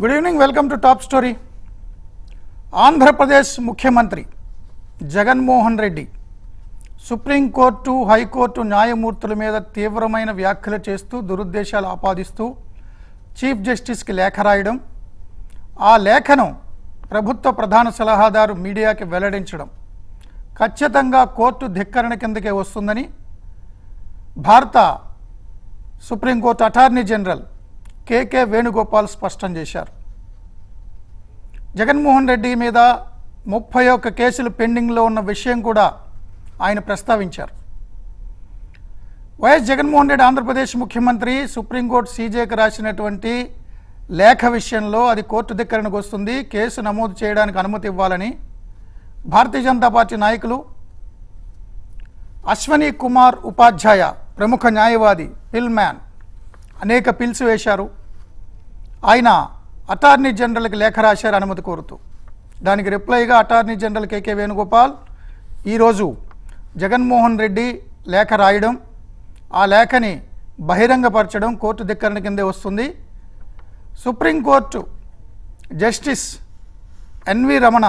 Good evening welcome to top story Andhra Pradesh ముఖ్యమంత్రి Jaganmohan Reddy supreme court high court న్యాయమూర్తుల మీద తీవ్రమైన వ్యాఖ్యలు చేస్తూ దురుద్దేశాలు ఆపాదిస్తూ చీఫ్ జస్టిస్కి లేఖ రాయడం ఆ లేఖను ప్రభుత్వ ప్రధాన సలహాదారు మీడియాకి వెల్లడించడం ఖచ్చితంగా కోర్టు ధిక్కరణ కిందకే వస్తుందని భారత supreme court attorney general K K Venugopal స్పష్టం చేశారు. జగన్మోహన్ రెడ్డి మీద ముప్పై ఒక్క కేసులు పెండింగ్లో ఉన్న విషయం కూడా ఆయన ప్రస్తావించారు. వైఎస్ జగన్మోహన్ రెడ్డి ఆంధ్రప్రదేశ్ ముఖ్యమంత్రి సుప్రీంకోర్టు సీజేకి రాసినటువంటి లేఖ విషయంలో అది కోర్టు దగ్గరకు వస్తుంది. కేసు నమోదు చేయడానికి అనుమతి ఇవ్వాలని భారతీయ జనతా పార్టీ నాయకులు అశ్వని కుమార్ ఉపాధ్యాయ ప్రముఖ న్యాయవాది పిల్ మ్యాన్ అనేక పిల్స్ వేశారు. ఆయన అటార్నీ జనరల్కి లేఖ రాశారు అనుమతి కోరుతూ. దానికి రిప్లైగా attorney general K K Venugopal ఈరోజు జగన్మోహన్ రెడ్డి లేఖ రాయడం ఆ లేఖని బహిరంగపరచడం కోర్టు ధిక్కరణ కిందే వస్తుంది. సుప్రీంకోర్టు జస్టిస్ ఎన్వి రమణ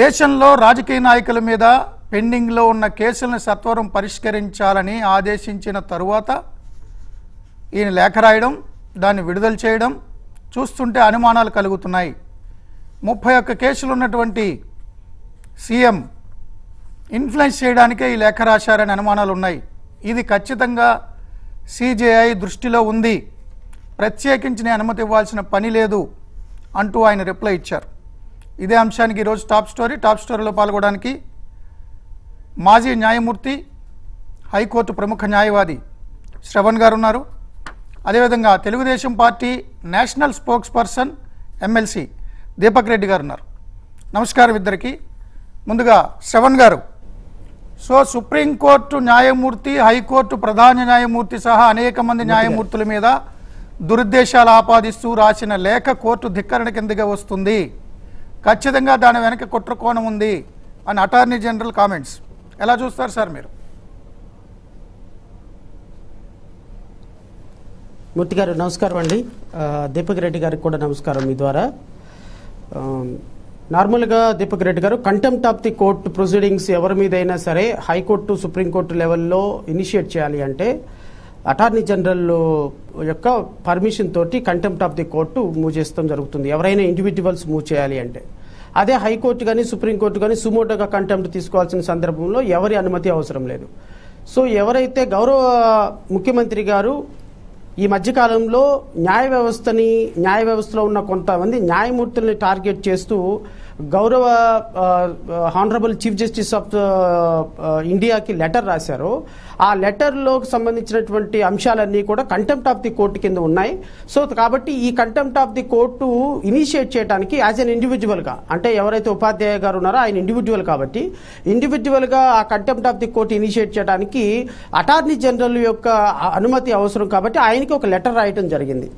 దేశంలో రాజకీయ నాయకుల మీద పెండింగ్లో ఉన్న కేసులను సత్వరం పరిష్కరించాలని ఆదేశించిన తరువాత ఈయన లేఖ రాయడం దాన్ని విడుదల చేయడం చూస్తుంటే అనుమానాలు కలుగుతున్నాయి. ముప్పై ఒక్క కేసులు ఉన్నటువంటి సీఎం ఇన్ఫ్లుయెన్స్ చేయడానికే ఈ లేఖ రాశారని అనుమానాలు ఉన్నాయి. ఇది ఖచ్చితంగా సిజేఐ దృష్టిలో ఉంది. ప్రత్యేకించి నేను అనుమతి ఇవ్వాల్సిన పని లేదు అంటూ ఆయన రిప్లై ఇచ్చారు. ఇదే అంశానికి ఈరోజు టాప్ స్టోరీ. టాప్ స్టోరీలో పాల్గొనడానికి మాజీ న్యాయమూర్తి హైకోర్టు ప్రముఖ న్యాయవాది శ్రవణ్ గారు ఉన్నారు. అదేవిధంగా Telugu Desam party national spokesperson MLC Deepak Reddy గారు ఉన్నారు నమస్కారం ఇద్దరికి. ముందుగా శ్రవణ్ గారు. సో సుప్రీంకోర్టు న్యాయమూర్తి హైకోర్టు ప్రధాన న్యాయమూర్తి సహా అనేక మంది న్యాయమూర్తుల మీద దురుద్దేశాలు ఆపాదిస్తూ రాసిన లేఖ కోర్టు ధిక్కరణ కిందగా వస్తుంది. ఖచ్చితంగా దాని వెనక కుట్రకోణం ఉంది అని అటార్నీ జనరల్ కామెంట్స్. ఎలా చూస్తారు సార్ మీరు? మూర్తి గారు నమస్కారం అండి. దీపక్ రెడ్డి గారికి కూడా నమస్కారం మీ ద్వారా. నార్మల్గా దీపక్ రెడ్డి గారు contempt of the court proceedings ఎవరి మీదైనా సరే హైకోర్టు సుప్రీంకోర్టు లెవెల్లో ఇనిషియేట్ చేయాలి అంటే అటార్నీ జనరల్ యొక్క పర్మిషన్ తోటి contempt of the court move చేస్తాం జరుగుతుంది. ఎవరైనా ఇండివిజువల్స్ మూవ్ చేయాలి అంటే. అదే హైకోర్టు కానీ సుప్రీంకోర్టు కానీ సుమోటోగా కంటెంప్ట్ తీసుకోవాల్సిన సందర్భంలో ఎవరి అనుమతి అవసరం లేదు. సో ఎవరైతే గౌరవ ముఖ్యమంత్రి గారు ఈ మధ్యకాలంలో న్యాయ వ్యవస్థని న్యాయ వ్యవస్థలో ఉన్న కొంతమంది న్యాయమూర్తుల్ని టార్గెట్ చేస్తూ గౌరవ హానరబుల్ చీఫ్ జస్టిస్ ఆఫ్ ఇండియాకి లెటర్ రాశారు. ఆ లెటర్లో సంబంధించినటువంటి అంశాలన్నీ కూడా కంటెంప్ట్ ఆఫ్ ది కోర్టు కింద ఉన్నాయి. సో కాబట్టి ఈ contempt of the court initiate చేయడానికి యాజ్ అన్ ఇండివిజువల్గా అంటే ఎవరైతే ఉపాధ్యాయ గారు ఉన్నారో ఆయన ఇండివిజువల్ కాబట్టి ఇండివిజువల్గా ఆ contempt of the court initiate చేయడానికి అటార్నీ జనరల్ యొక్క అనుమతి అవసరం కాబట్టి ఆయనకి ఒక లెటర్ రాయటం జరిగింది.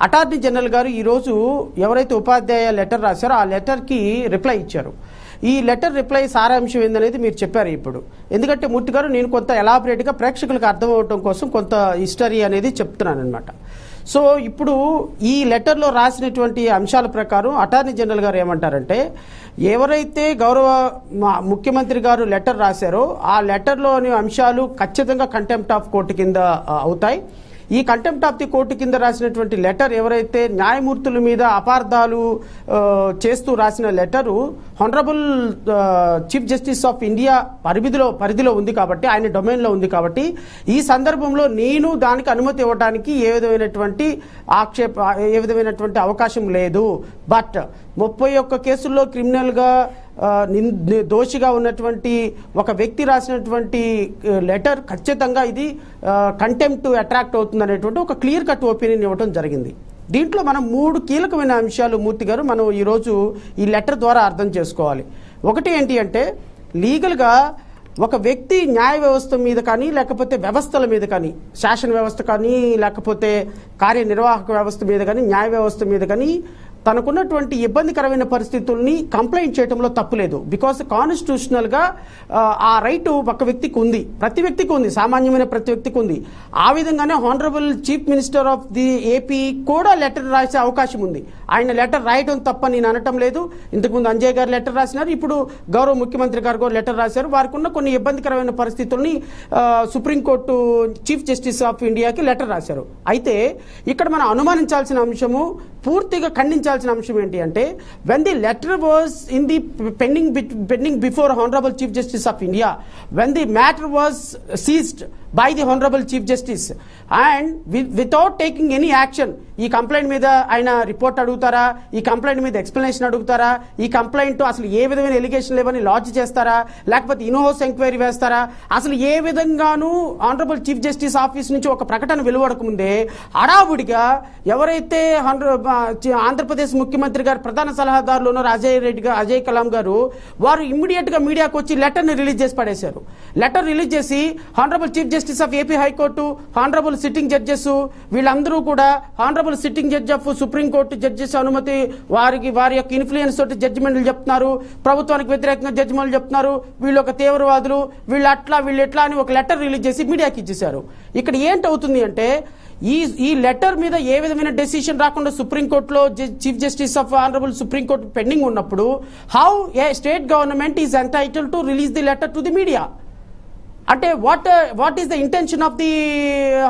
అటార్నీ జనరల్ గారు ఈరోజు ఎవరైతే ఉపాధ్యాయ లెటర్ రాశారో ఆ లెటర్కి రిప్లై ఇచ్చారు. ఈ లెటర్ రిప్లై సారాంశం ఏందనేది మీరు చెప్పారు ఇప్పుడు. ఎందుకంటే ముట్టి గారు నేను కొంత ఎలాబరేట్గా ప్రేక్షకులకు అర్థం కోసం కొంత హిస్టరీ అనేది చెప్తున్నాను అనమాట సో ఇప్పుడు ఈ లెటర్లో రాసినటువంటి అంశాల ప్రకారం అటార్నీ జనరల్ గారు ఏమంటారంటే ఎవరైతే గౌరవ మా- ముఖ్యమంత్రి గారు లెటర్ రాశారో ఆ లెటర్లోని అంశాలు ఖచ్చితంగా కంటెంప్ట్ ఆఫ్ కోర్టు కింద అవుతాయి. ఈ కంటెంప్ట్ ఆఫ్ ది కోర్టు కింద రాసినటువంటి లెటర్ ఎవరైతే న్యాయమూర్తుల మీద అపార్థాలు చేస్తూ రాసిన letter honourable chief justice of India పరిధిలో పరిధిలో ఉంది కాబట్టి ఆయన డొమైన్లో ఉంది కాబట్టి ఈ సందర్భంలో నేను దానికి అనుమతి ఇవ్వడానికి ఏ విధమైనటువంటి ఆక్షేప ఏ విధమైనటువంటి అవకాశం లేదు. బట్ ముప్పై ఒక్క కేసుల్లో క్రిమినల్గా దోషిగా ఉన్నటువంటి ఒక వ్యక్తి రాసినటువంటి లెటర్ ఖచ్చితంగా ఇది కంటెంప్ట్ అట్రాక్ట్ అవుతుంది అనేటువంటి ఒక క్లియర్ కట్ ఒపీనియన్ ఇవ్వడం జరిగింది. దీంట్లో మనం మూడు కీలకమైన అంశాలు మూర్తి గారు మనం ఈరోజు ఈ లెటర్ ద్వారా అర్థం చేసుకోవాలి. ఒకటి ఏంటి అంటే లీగల్గా ఒక వ్యక్తి న్యాయ వ్యవస్థ మీద కానీ లేకపోతే వ్యవస్థల మీద కానీ శాసన వ్యవస్థ కానీ లేకపోతే కార్యనిర్వాహక వ్యవస్థ మీద కానీ న్యాయ వ్యవస్థ మీద కానీ తనకున్నటువంటి ఇబ్బందికరమైన పరిస్థితుల్ని కంప్లైంట్ చేయడంలో తప్పులేదు బికాస్ కాన్స్టిట్యూషనల్గా ఆ, రైట్ ఒక వ్యక్తికి ఉంది. ప్రతి వ్యక్తికి ఉంది. సామాన్యమైన ప్రతి వ్యక్తికి ఉంది. ఆ విధంగానే honourable chief minister of the AP కూడా లెటర్ రాసే అవకాశం ఉంది. ఆయన లెటర్ రాయడం తప్ప నేను అనటం లేదు. ఇంతకుముందు అంజయ్ గారు లెటర్ రాసినారు. ఇప్పుడు గౌరవ ముఖ్యమంత్రి గారు కూడా లెటర్ రాశారు. వారికి ఉన్న కొన్ని ఇబ్బందికరమైన పరిస్థితుల్ని supreme court chief justice of ఇండియాకి లెటర్ రాశారు. అయితే ఇక్కడ మనం అనుమానించాల్సిన అంశము పూర్తిగా ఖండించాల్సిన అంశం ఏంటి అంటే when the letter was in the pending pending before honourable chief justice of India when the matter was seized by the honourable chief justice and without taking any action ఈ కంప్లైంట్ మీద ఆయన రిపోర్ట్ అడుగుతారా? ఈ complaint మీద explanation అడుగుతారా? ఈ complaint అసలు ఏ విధమైన ఎలిగేషన్ లేవని లాడ్జ్ చేస్తారా? లేకపోతే ఇన్హౌస్ ఎంక్వైరీ వేస్తారా? అసలు ఏ విధంగానూ ఆనరబుల్ చీఫ్ జస్టిస్ ఆఫీస్ నుంచి ఒక ప్రకటన వెలువడక ముందే హడావుడిగా ఎవరైతే హండ్ర- ఆంధ్రప్రదేశ్ ముఖ్యమంత్రి గారు ప్రధాన సలహాదారులు ఉన్నారు అజయ్ రెడ్డి గారు అజయ్ కలాం గారు వారు ఇమ్మీడియట్గా మీడియాకు వచ్చి లెటర్ని రిలీజ్ చేసి పడేశారు. లెటర్ రిలీజ్ చేసి honourable chief justice of AP high court honourable sitting judges వీళ్ళందరూ కూడా honourable sitting judge of supreme court judges అనుమతి వారికి వారి యొక్క ఇన్ఫ్లుయెన్స్ తోటి జడ్జిమెంట్లు చెప్తున్నారు. ప్రభుత్వానికి వ్యతిరేకంగా జడ్జిమెంట్లు చెప్తున్నారు. వీళ్ళు ఒక తీవ్రవాదులు. వీళ్ళు అట్లా వీళ్ళు ఎట్లా అని ఒక లెటర్ రిలీజ్ చేసి మీడియాకి ఇచ్చేశారు. ఇక్కడ ఏంటవుతుంది అంటే ఈ ఈ లెటర్ మీద ఏ విధమైన డెసిషన్ రాకుండా సుప్రీంకోర్టులో chief justice of honourable supreme court pending ఉన్నప్పుడు how a state government is entitle to release the letter to the media అంటే what what is the intention of the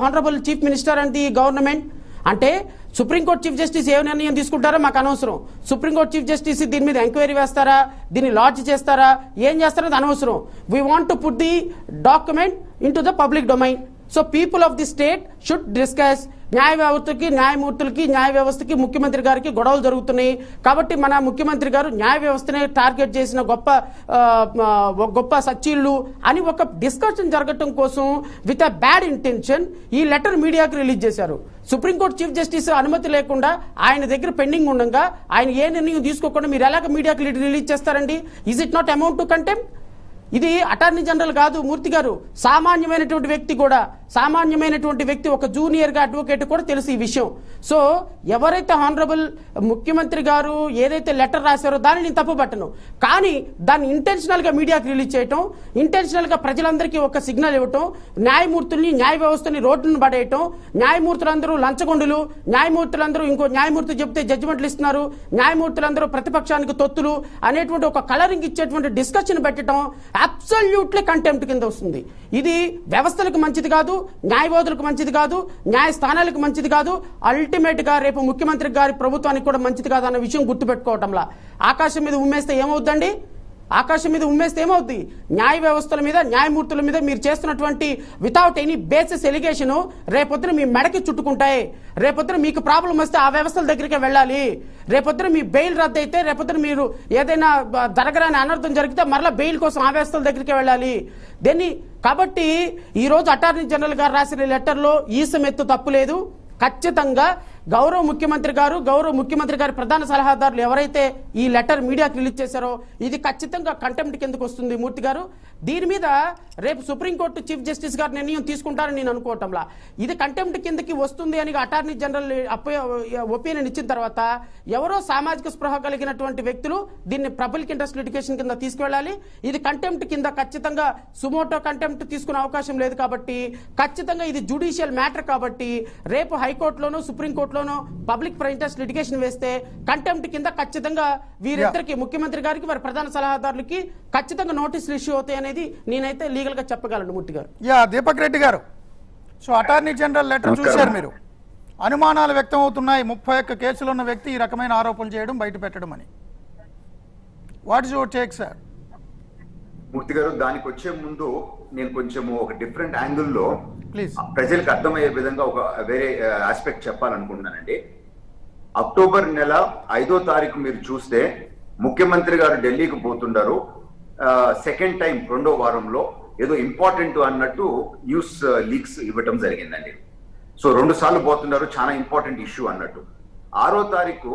honourable chief minister and the government అంటే supreme court chief justice ఏ నిర్ణయం తీసుకుంటారో మాకు అనవసరం. Supreme court chief justice దీని మీద enquiry వేస్తారా? దీన్ని లాడ్జ్ చేస్తారా? ఏం చేస్తారో అది అనవసరం. We want to put the document into the public domain so people of the state should discuss న్యాయ వ్యవస్థకి న్యాయమూర్తులకి న్యాయ వ్యవస్థకి ముఖ్యమంత్రి గారికి గొడవలు జరుగుతున్నాయి. కాబట్టి మన ముఖ్యమంత్రి గారు న్యాయ వ్యవస్థనే టార్గెట్ చేసిన గొప్ప గొప్ప సచ్చీళ్ళు అని ఒక డిస్కషన్ జరగటం కోసం విత్ అ బ్యాడ్ ఇంటెన్షన్ ఈ లెటర్ మీడియాకి రిలీజ్ చేశారు. సుప్రీంకోర్టు చీఫ్ జస్టిస్ అనుమతి లేకుండా ఆయన దగ్గర పెండింగ్ ఉండగా ఆయన ఏ నిర్ణయం తీసుకోకుండా మీరు ఎలాగ మీడియాకి రిలీజ్ చేస్తారండి? Is it not amount to contempt ఇది అటార్నీ జనరల్ కాదు మూర్తి గారు. సామాన్యమైనటువంటి వ్యక్తి కూడా సామాన్యమైనటువంటి వ్యక్తి ఒక జూనియర్గా అడ్వకేట్ కూడా తెలుసు ఈ విషయం. సో ఎవరైతే హానరబుల్ ముఖ్యమంత్రి గారు ఏదైతే లెటర్ రాశారో దాన్ని నేను తప్పుపట్టను. కానీ దాన్ని ఇంటెన్షనల్గా మీడియాకి రిలీజ్ చేయటం ఇంటెన్షనల్గా ప్రజలందరికీ ఒక సిగ్నల్ ఇవ్వటం న్యాయమూర్తుల్ని న్యాయ వ్యవస్థని రోడ్డును పడేయటం న్యాయమూర్తులందరూ లంచగొండులు న్యాయమూర్తులందరూ ఇంకో న్యాయమూర్తి చెప్తే జడ్జిమెంట్లు ఇస్తున్నారు న్యాయమూర్తులందరూ ప్రతిపక్షానికి తొత్తులు అనేటువంటి ఒక కలరింగ్ ఇచ్చేటువంటి డిస్కషన్ పెట్టడం అబ్సల్యూట్లీ కంటెంప్ట్ కింద వస్తుంది. ఇది వ్యవస్థలకు మంచిది కాదు న్యాయవాదులకు మంచిది కాదు న్యాయస్థానాలకు మంచిది కాదు అల్టిమేట్గా రేపు ముఖ్యమంత్రి గారి ప్రభుత్వానికి కూడా మంచిది కాదు అన్న విషయం గుర్తుపెట్టుకోవటంలా. ఆకాశం మీద ఉమ్మేస్తే ఏమవుద్దండి? ఆకాశం మీద ఉమ్మేస్తే ఏమవుద్ది? న్యాయ వ్యవస్థల మీద న్యాయమూర్తుల మీద మీరు చేస్తున్నటువంటి వితౌట్ ఎనీ బేసిస్ ఎలిగేషన్ రేపొద్దున మీ మెడకి చుట్టుకుంటాయి. రేపొద్దున మీకు ప్రాబ్లం వస్తే ఆ వ్యవస్థల దగ్గరికి వెళ్ళాలి. రేపొద్దున మీ బెయిల్ రద్దు అయితే రేపొద్దున మీరు ఏదైనా జరగరాని అనర్థం జరిగితే మరలా బెయిల్ కోసం ఆ వ్యవస్థల దగ్గరికి వెళ్ళాలి. దీన్ని? కాబట్టి ఈరోజు అటార్నీ జనరల్ గారు రాసిన లెటర్లో ఈసమెత్తు తప్పు లేదు. ఖచ్చితంగా గౌరవ ముఖ్యమంత్రి గారు గౌరవ ముఖ్యమంత్రి గారి ప్రధాన సలహాదారులు ఎవరైతే ఈ లెటర్ మీడియాకి రిలీజ్ చేశారో ఇది ఖచ్చితంగా కంటెంప్ట్ కిందకు వస్తుంది మూర్తి గారు. దీని మీద రేపు సుప్రీంకోర్టు చీఫ్ జస్టిస్ గారు నిర్ణయం తీసుకుంటారని నేను అనుకోవటంలా. ఇది కంటెంప్ట్ కిందకి వస్తుంది అని అటార్నీ జనరల్ ఒపీనియన్ ఇచ్చిన తర్వాత ఎవరో సామాజిక స్పృహ కలిగినటువంటి వ్యక్తులు దీన్ని పబ్లిక్ ఇంట్రెస్ట్ లిటిగేషన్ కింద తీసుకువెళ్ళాలి. ఇది కంటెంప్ట్ కింద ఖచ్చితంగా సుమోటో కంటెంప్ట్ తీసుకునే అవకాశం లేదు కాబట్టి ఖచ్చితంగా ఇది జుడిషియల్ మ్యాటర్ కాబట్టి రేపు హైకోర్టులోనూ సుప్రీంకోర్టులోనూ పబ్లిక్ ఇంట్రెస్ట్ లిటిగేషన్ వేస్తే కంటెంప్ట్ కింద ఖచ్చితంగా వీరిద్దరికి ముఖ్యమంత్రి గారికి వారి ప్రధాన సలహాదారులకి ఖచ్చితంగా నోటీసులు ఇష్యూ అవుతాయి అనేది నేనైతే లీగల్గా చెప్పగలను మూర్తి గారు. యా దీపక్ రెడ్డి గారు. So attorney general letter. చూశారు మీరు. అనుమానాలు వ్యక్తం అవుతున్నాయి ముప్పై ఒక్క కేసులు ఉన్న వ్యక్తి ఈ రకమైన ఆరోపణలు చేయడం బయట పెట్టడం అని. What is your take sir Murthy గారు దానికి వచ్చే ముందు నేను కొంచెం ఒక డిఫరెంట్ యాంగిల్లో ప్లీజ్ ప్రజలకు అర్థమయ్యే విధంగా ఒక వేరే ఆస్పెక్ట్ చెప్పాలనుకుంటున్నానండి. అక్టోబర్ నెల ఐదో తారీఖు మీరు చూస్తే ముఖ్యమంత్రి గారు ఢిల్లీకి పోతుండారు. సెకండ్ టైం రెండో వారంలో ఏదో ఇంపార్టెంట్ అన్నట్టు న్యూస్ లీక్స్ ఇవ్వటం జరిగిందండి. సో రెండు సార్లు పోతున్నారు చాలా ఇంపార్టెంట్ ఇష్యూ అన్నట్టు. ఆరో తారీఖు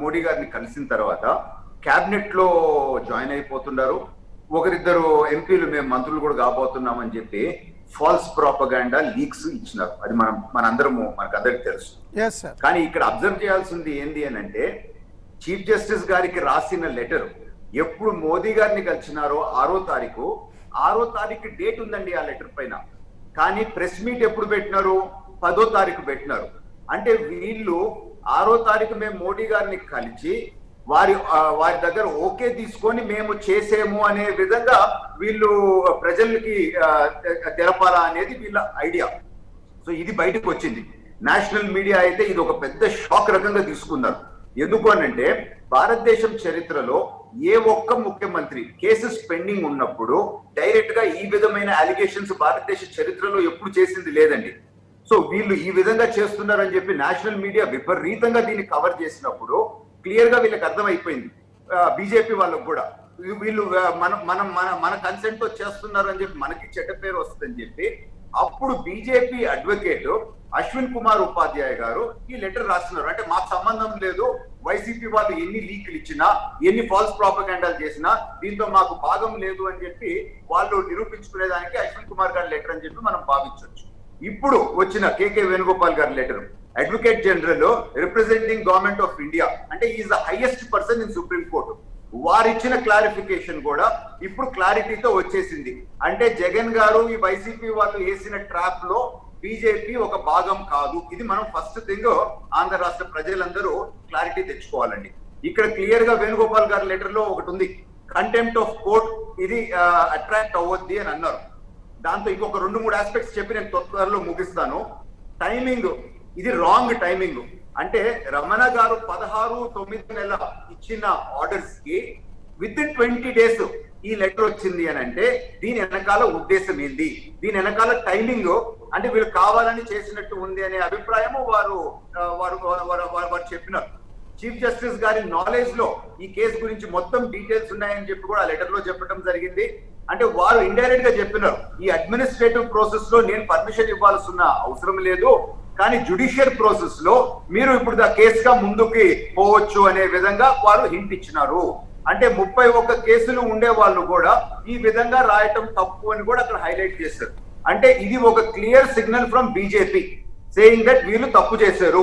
మోడీ గారిని కలిసిన తర్వాత క్యాబినెట్లో జాయిన్ అయిపోతున్నారు. ఒకరిద్దరు ఎంపీలు మేము మంత్రులు కూడా కాబోతున్నామని చెప్పి ఫాల్స్ ప్రాపగాండా లీక్స్ ఇచ్చినారు. అది మనం మనందరము మనకు అందరికి తెలుసు కానీ ఇక్కడ అబ్జర్వ్ చేయాల్సింది ఏంది అని అంటే చీఫ్ జస్టిస్ గారికి రాసిన లెటర్ ఎప్పుడు మోదీ గారిని కలిసినారో ఆరో తారీఖు ఆరో తారీఖు డేట్ ఉందండి ఆ లెటర్ పైన. కానీ ప్రెస్ మీట్ ఎప్పుడు పెట్టినారు? పదో తారీఖు పెట్టినారు. అంటే వీళ్ళు ఆరో తారీఖు మేము మోడీ గారిని కలిసి వారి వారి దగ్గర ఓకే తీసుకొని మేము చేసేము అనే విధంగా వీళ్ళు ప్రజలకి తెరపాలా తెలపాలా అనేది వీళ్ళ ఐడియా. సో ఇది బయటకు వచ్చింది. నేషనల్ మీడియా అయితే ఇది ఒక పెద్ద షాక్ రకంగా తీసుకున్నారు. ఎందుకు అనంటే భారతదేశం చరిత్రలో ఏ ఒక్క ముఖ్యమంత్రి కేసెస్ పెండింగ్ ఉన్నప్పుడు డైరెక్ట్గా ఈ విధమైన అలిగేషన్స్ భారతదేశ చరిత్రలో ఎప్పుడు చేసింది లేదండి. సో వీళ్ళు ఈ విధంగా చేస్తున్నారని చెప్పి నేషనల్ మీడియా విపరీతంగా దీన్ని కవర్ చేసినప్పుడు క్లియర్గా వీళ్ళకి అర్థమైపోయింది. బీజేపీ వాళ్ళకు కూడా. వీళ్ళు మనం మనం మన మన కన్సెంట్తో చేస్తున్నారు అని చెప్పి మనకి చెడ్డ పేరు వస్తుందని చెప్పి అప్పుడు బీజేపీ అడ్వకేట్ అశ్విన్ కుమార్ ఉపాధ్యాయ గారు ఈ లెటర్ రాస్తున్నారు. అంటే మాకు సంబంధం లేదు. వైసీపీ వాళ్ళు ఎన్ని లీకులు ఇచ్చినా ఎన్ని ఫాల్స్ ప్రాపగాండాలు చేసినా దీంతో మాకు భాగం లేదు అని చెప్పి వాళ్ళు నిరూపించుకునేదానికి అశ్విన్ కుమార్ గారి లెటర్ అని చెప్పి మనం భావించవచ్చు ఇప్పుడు వచ్చిన కేకే వేణుగోపాల్ గారి letter. Advocate general representing government of India అంటే is the highest person in supreme court వారిచ్చిన clarification కూడా ఇప్పుడు క్లారిటీతో వచ్చేసింది. అంటే జగన్ గారు ఈ వైసీపీ వాళ్ళు వేసిన ట్రాప్లో బీజేపీ ఒక భాగం కాదు. ఇది మనం ఫస్ట్ థింగ్ ఆంధ్ర రాష్ట్ర ప్రజలందరూ క్లారిటీ తెచ్చుకోవాలండి. ఇక్కడ క్లియర్గా వేణుగోపాల్ గారి లెటర్లో ఒకటి ఉంది. కంటెంప్ట్ ఆఫ్ కోర్ట్ ఇది అట్రాక్ట్ అవ్వద్ది అని అన్నారు. దాంతో ఇంకొక రెండు మూడు ఆస్పెక్ట్స్ చెప్పి నేను త్వరలో ముగిస్తాను. టైమింగ్ ఇది రాంగ్ టైమింగ్ అంటే రమణ గారు పదహారు తొమ్మిది నెల ఇచ్చిన ఆర్డర్స్కి విత్ ఇన్ ట్వంటీ డేస్ ఈ లెటర్ వచ్చింది అని అంటే దీని వెనకాల ఉద్దేశం ఏంది? దీని వెనకాల టైమింగ్ అంటే వీళ్ళు కావాలని చేసినట్టు ఉంది అనే అభిప్రాయము వారు వారు వారు- వారు చెప్పినారు. చీఫ్ జస్టిస్ గారి నాలెడ్జ్లో ఈ కేసు గురించి మొత్తం డీటెయిల్స్ ఉన్నాయని చెప్పి కూడా లెటర్లో చెప్పడం జరిగింది. అంటే వారు ఇండైరెక్ట్గా చెప్పినారు ఈ అడ్మినిస్ట్రేటివ్ ప్రాసెస్లో నేను పర్మిషన్ ఇవ్వాల్సిన అవసరం లేదు కానీ జుడిషియల్ ప్రాసెస్లో మీరు ఇప్పుడు కేసుగా ముందుకి పోవచ్చు అనే విధంగా వారు హింట్ ఇచ్చినారు. అంటే ముప్పై ఒక్క కేసులు ఉండే వాళ్ళు కూడా ఈ విధంగా రాయటం తప్పు అని కూడా అక్కడ హైలైట్ చేశారు. అంటే ఇది ఒక clear signal from BJP saying that వీళ్ళు తప్పు చేశారు.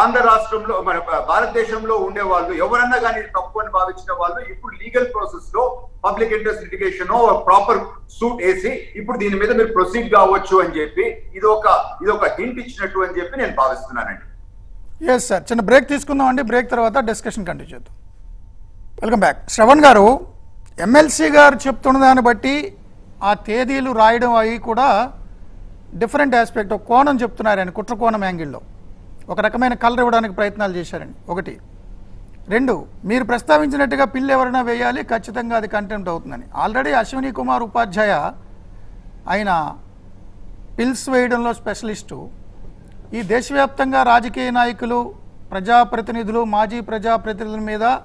ఆంధ్ర రాష్ట్రంలో మన భారతదేశంలో ఉండే వాళ్ళు ఎవరన్నా కానీ తప్పు అని భావించిన వాళ్ళు ఇప్పుడు లీగల్ ప్రాసెస్లో public interest litigation proper suit వేసి ఇప్పుడు దీని మీద మీరు ప్రొసీడ్ కావచ్చు అని చెప్పి ఇది ఒక ఇది ఒక హింట్ ఇచ్చినట్టు అని చెప్పి నేను భావిస్తున్నానండి. ఎస్ సార్ చిన్న బ్రేక్ తీసుకుందాం అండి. బ్రేక్ తర్వాత డిస్కషన్ కంటిన్యూ చేద్దాం. వెల్కమ్ బ్యాక్ శ్రవణ్ గారు ఎమ్మెల్సీ గారు చెప్తున్న దాన్ని బట్టి ఆ తేదీలు రాయడం అవి కూడా డిఫరెంట్ ఆస్పెక్ట్ కోణం చెప్తున్నారని కుట్ర కోణం యాంగిల్లో ఒక రకమైన కలర్ ఇవ్వడానికి ప్రయత్నాలు చేశారండి. ఒకటి. రెండు మీరు ప్రస్తావించినట్టుగా పిల్లు ఎవరైనా వేయాలి ఖచ్చితంగా అది కంటెంప్ట్ అవుతుందని. ఆల్రెడీ అశ్విని కుమార్ ఉపాధ్యాయ ఆయన పిల్స్ వేయడంలో స్పెషలిస్టు ఈ దేశవ్యాప్తంగా రాజకీయ నాయకులు ప్రజాప్రతినిధులు మాజీ ప్రజాప్రతినిధుల మీద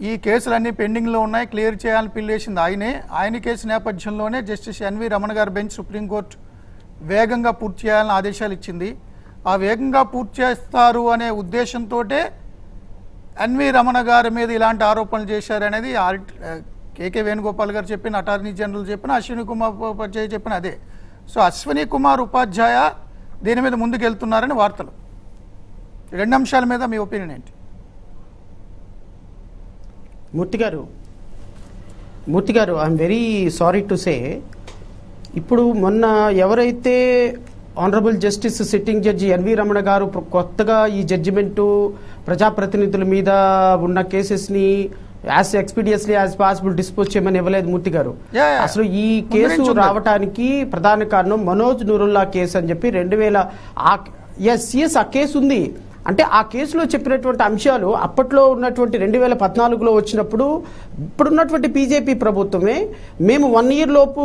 ఈ కేసులన్నీ పెండింగ్లో ఉన్నాయి. క్లియర్ చేయాలని పిల్లేసింది ఆయనే. ఆయన కేసు నేపథ్యంలోనే జస్టిస్ ఎన్వి రమణ గారి బెంచ్ సుప్రీంకోర్టు వేగంగా పూర్తి చేయాలని ఆదేశాలు ఇచ్చింది. ఆ వేగంగా పూర్తి చేస్తారు అనే ఉద్దేశంతో ఎన్వి రమణ గారి మీద ఇలాంటి ఆరోపణలు చేశారనేది కేకే వేణుగోపాల్ గారు చెప్పిన అటార్నీ జనరల్ చెప్పిన అశ్విని కుమార్ ఉపాధ్యాయ చెప్పిన అదే. సో అశ్విని కుమార్ ఉపాధ్యాయ దీని మీద ముందుకెళ్తున్నారని వార్తలు. రెండు అంశాల మీద మీ ఒపీనియన్ ఏంటి? మూర్తి గారు మూర్తి గారు I'm very sorry to say ఇప్పుడు మొన్న ఎవరైతే honourable justice sitting judge N V Ramana గారు కొత్తగా ఈ జడ్జిమెంటు ప్రజాప్రతినిధుల మీద ఉన్న కేసెస్ని as expeditiously as possible dispose చేయమని ఇవ్వలేదు మూర్తి గారు. అసలు ఈ కేసు. రావటానికి ప్రధాన కారణం మనోజ్ నూరుల్లా కేసు అని చెప్పి రెండు వేల ఎస్ ఎస్ ఆ కేసు ఉంది అంటే ఆ కేసులో చెప్పినటువంటి అంశాలు అప్పట్లో ఉన్నటువంటి రెండు వేల పద్నాలుగులో వచ్చినప్పుడు ఇప్పుడున్నటువంటి బీజేపీ ప్రభుత్వమే మేము వన్ ఇయర్ లోపు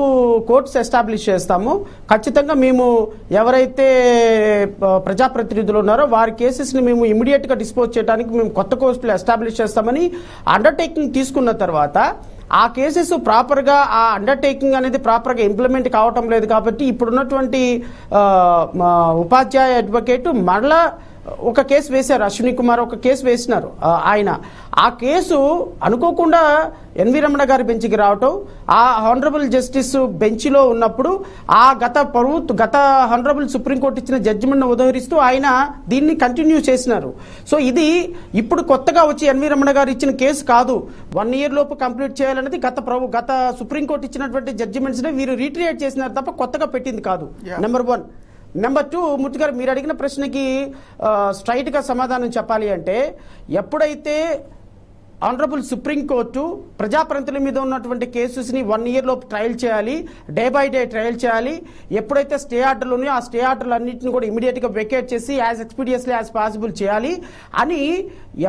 కోర్ట్స్ ఎస్టాబ్లిష్ చేస్తాము. ఖచ్చితంగా మేము ఎవరైతే ప్రజాప్రతినిధులు ఉన్నారో వారి కేసెస్ని మేము ఇమీడియట్గా డిస్పోజ్ చేయడానికి మేము కొత్త కోర్టులు ఎస్టాబ్లిష్ చేస్తామని అండర్టేకింగ్ తీసుకున్న తర్వాత ఆ కేసెస్ ప్రాపర్గా ఆ అండర్టేకింగ్ అనేది ప్రాపర్గా ఇంప్లిమెంట్ కావటం లేదు కాబట్టి ఇప్పుడున్నటువంటి మా ఉపాధ్యాయ అడ్వకేట్ మరలా ఒక కేసు వేశారు అశ్విని కుమార్ ఒక కేసు వేసినారు. ఆయన. ఆ కేసు అనుకోకుండా ఎన్వి రమణ గారి బెంచ్కి రావటం ఆ హానరబుల్ జస్టిస్ బెంచ్లో ఉన్నప్పుడు ఆ గత ప్రభుత్వ గత హానరబుల్ సుప్రీంకోర్టు ఇచ్చిన జడ్జిమెంట్ను ఉదహరిస్తూ ఆయన దీన్ని కంటిన్యూ చేసినారు. సో ఇది ఇప్పుడు కొత్తగా వచ్చి ఎన్వి రమణ గారు ఇచ్చిన కేసు కాదు. వన్ ఇయర్ లోపు కంప్లీట్ చేయాలనేది గత ప్రభు గత సుప్రీంకోర్టు ఇచ్చినటువంటి జడ్జిమెంట్స్ వీరు రీట్రియేట్ చేసినారు తప్ప కొత్తగా పెట్టింది కాదు. Number one number two Murthy గారు మీరు అడిగిన ప్రశ్నకి స్ట్రైట్గా సమాధానం చెప్పాలి అంటే ఎప్పుడైతే ఆనరబుల్ సుప్రీంకోర్టు ప్రజాప్రతినిధుల మీద ఉన్నటువంటి కేసెస్ని వన్ ఇయర్లో ట్రయల్ చేయాలి డే బై డే ట్రయల్ చేయాలి ఎప్పుడైతే స్టే ఆర్డర్లు ఉన్నాయో ఆ స్టే ఆర్డర్లు అన్నింటిని కూడా ఇమీడియట్గా వెకేట్ చేసి యాజ్ ఎక్స్పీడియస్లీ యాజ్ పాసిబుల్ చేయాలి అని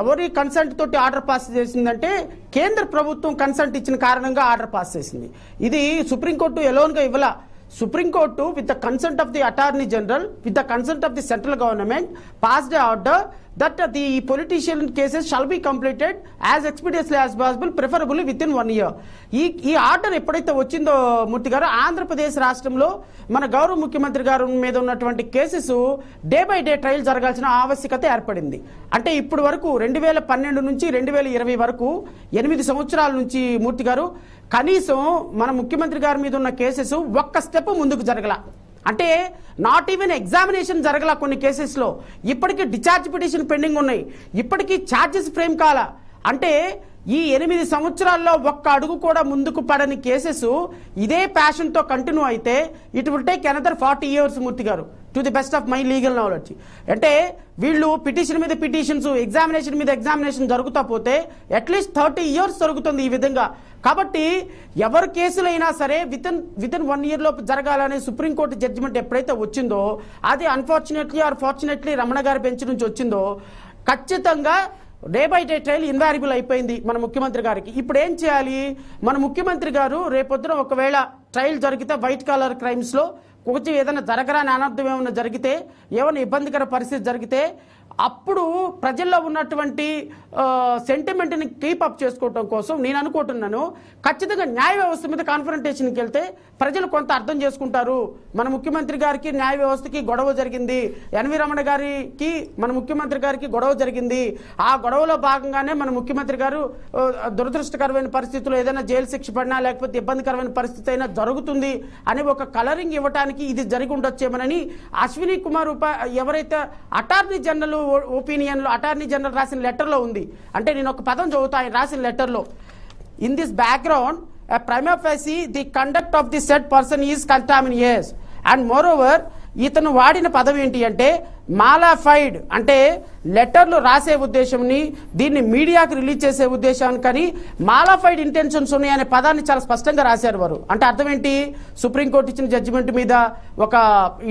ఎవరి కన్సల్ట్ తోటి ఆర్డర్ పాస్ చేసిందంటే కేంద్ర ప్రభుత్వం కన్సల్ట్ ఇచ్చిన కారణంగా ఆర్డర్ పాస్ చేసింది. ఇది సుప్రీంకోర్టు ఎలోన్గా ఇవ్వాల? Supreme court with the consent of the attorney general with the consent of the central government passed order that the politician cases shall be completed as expeditiously as possible preferable within one year ఈ ఈ order ఎప్పుడైతే వచ్చిందో మూర్తి గారు ఆంధ్రప్రదేశ్ రాష్ట్రంలో మన గౌరవ ముఖ్యమంత్రి గారు మీద ఉన్నటువంటి cases day by day trial జరగాల్సిన ఆవశ్యకత ఏర్పడింది. అంటే ఇప్పుడు వరకు రెండు వేల పన్నెండు నుంచి రెండు వేల ఇరవై వరకు ఎనిమిది సంవత్సరాల నుంచి మూర్తి గారు కనీసం మన ముఖ్యమంత్రి గారి మీద ఉన్న కేసెస్ ఒక్క స్టెప్ ముందుకు జరగల. అంటే నాట్ ఈవెన్ ఎగ్జామినేషన్ జరగల కొన్ని కేసెస్లో. ఇప్పటికీ డిశ్చార్జ్ పిటిషన్ పెండింగ్ ఉన్నాయి. ఇప్పటికీ ఛార్జెస్ ఫ్రేమ్ కాల. అంటే ఈ ఎనిమిది సంవత్సరాల్లో ఒక్క అడుగు కూడా ముందుకు పడని కేసెస్ ఇదే ప్యాషన్తో కంటిన్యూ అయితే it will take another forty years Murthy గారు to the best of my legal knowledge అంటే వీళ్ళు పిటిషన్ మీద పిటిషన్స్ ఎగ్జామినేషన్ మీద ఎగ్జామినేషన్ జరుగుతా పోతే అట్లీస్ట్ థర్టీ ఇయర్స్ జరుగుతుంది ఈ విధంగా. కాబట్టి ఎవరి కేసులైనా సరే within within one year లోపు జరగాలనే సుప్రీంకోర్టు జడ్జిమెంట్ ఎప్పుడైతే వచ్చిందో అది అన్ఫార్చునేట్లీ ఆర్ ఫార్చునేట్లీ రమణ గారి బెంచ్ నుంచి వచ్చిందో ఖచ్చితంగా day by day trial invariable అయిపోయింది మన ముఖ్యమంత్రి గారికి. ఇప్పుడు ఏం చేయాలి? మన ముఖ్యమంత్రి గారు రేపొద్దున ఒకవేళ ట్రయల్ జరిగితే వైట్ కాలర్ క్రైమ్స్లో కొంచెం ఏదైనా జరగరాని అనర్థం ఏమైనా జరిగితే ఏమైనా ఇబ్బందికర పరిస్థితి జరిగితే అప్పుడు ప్రజల్లో ఉన్నటువంటి సెంటిమెంట్ని కీపప్ చేసుకోవటం కోసం నేను అనుకుంటున్నాను ఖచ్చితంగా న్యాయ వ్యవస్థ మీద కాన్ఫరంటేషన్కి వెళ్తే ప్రజలు కొంత అర్థం చేసుకుంటారు. మన ముఖ్యమంత్రి గారికి న్యాయ వ్యవస్థకి గొడవ జరిగింది. ఎన్వి రమణ గారికి మన ముఖ్యమంత్రి గారికి గొడవ జరిగింది. ఆ గొడవలో భాగంగానే మన ముఖ్యమంత్రి గారు దురదృష్టకరమైన పరిస్థితుల్లో ఏదైనా జైలు శిక్ష పడినా లేకపోతే ఇబ్బందికరమైన పరిస్థితి అయినా జరుగుతుంది అని ఒక కలరింగ్ ఇవ్వడానికి ఇది జరిగి ఉండొచ్చేమోనని అశ్విని కుమార్ ఉప ఎవరైతే అటార్నీ జనరల్ ఒపీనియన్లో అటార్నీ జనరల్ రాసిన లెటర్లో ఉంది. అంటే నేను ఒక పదం చదువుతా ఆయన రాసిన లెటర్లో. In this background prima the conduct of the said person is contumacious and moreover ఇతను వాడిన పదం ఏంటి అంటే మాలాఫైడ్ అంటే లెటర్లు రాసే ఉద్దేశంని దీన్ని మీడియాకు రిలీజ్ చేసే ఉద్దేశం కానీ మాలాఫైడ్ ఇంటెన్షన్స్ ఉన్నాయనే పదాన్ని చాలా స్పష్టంగా రాశారు వారు. అంటే అర్థం ఏంటి? సుప్రీంకోర్టు ఇచ్చిన జడ్జిమెంట్ మీద ఒక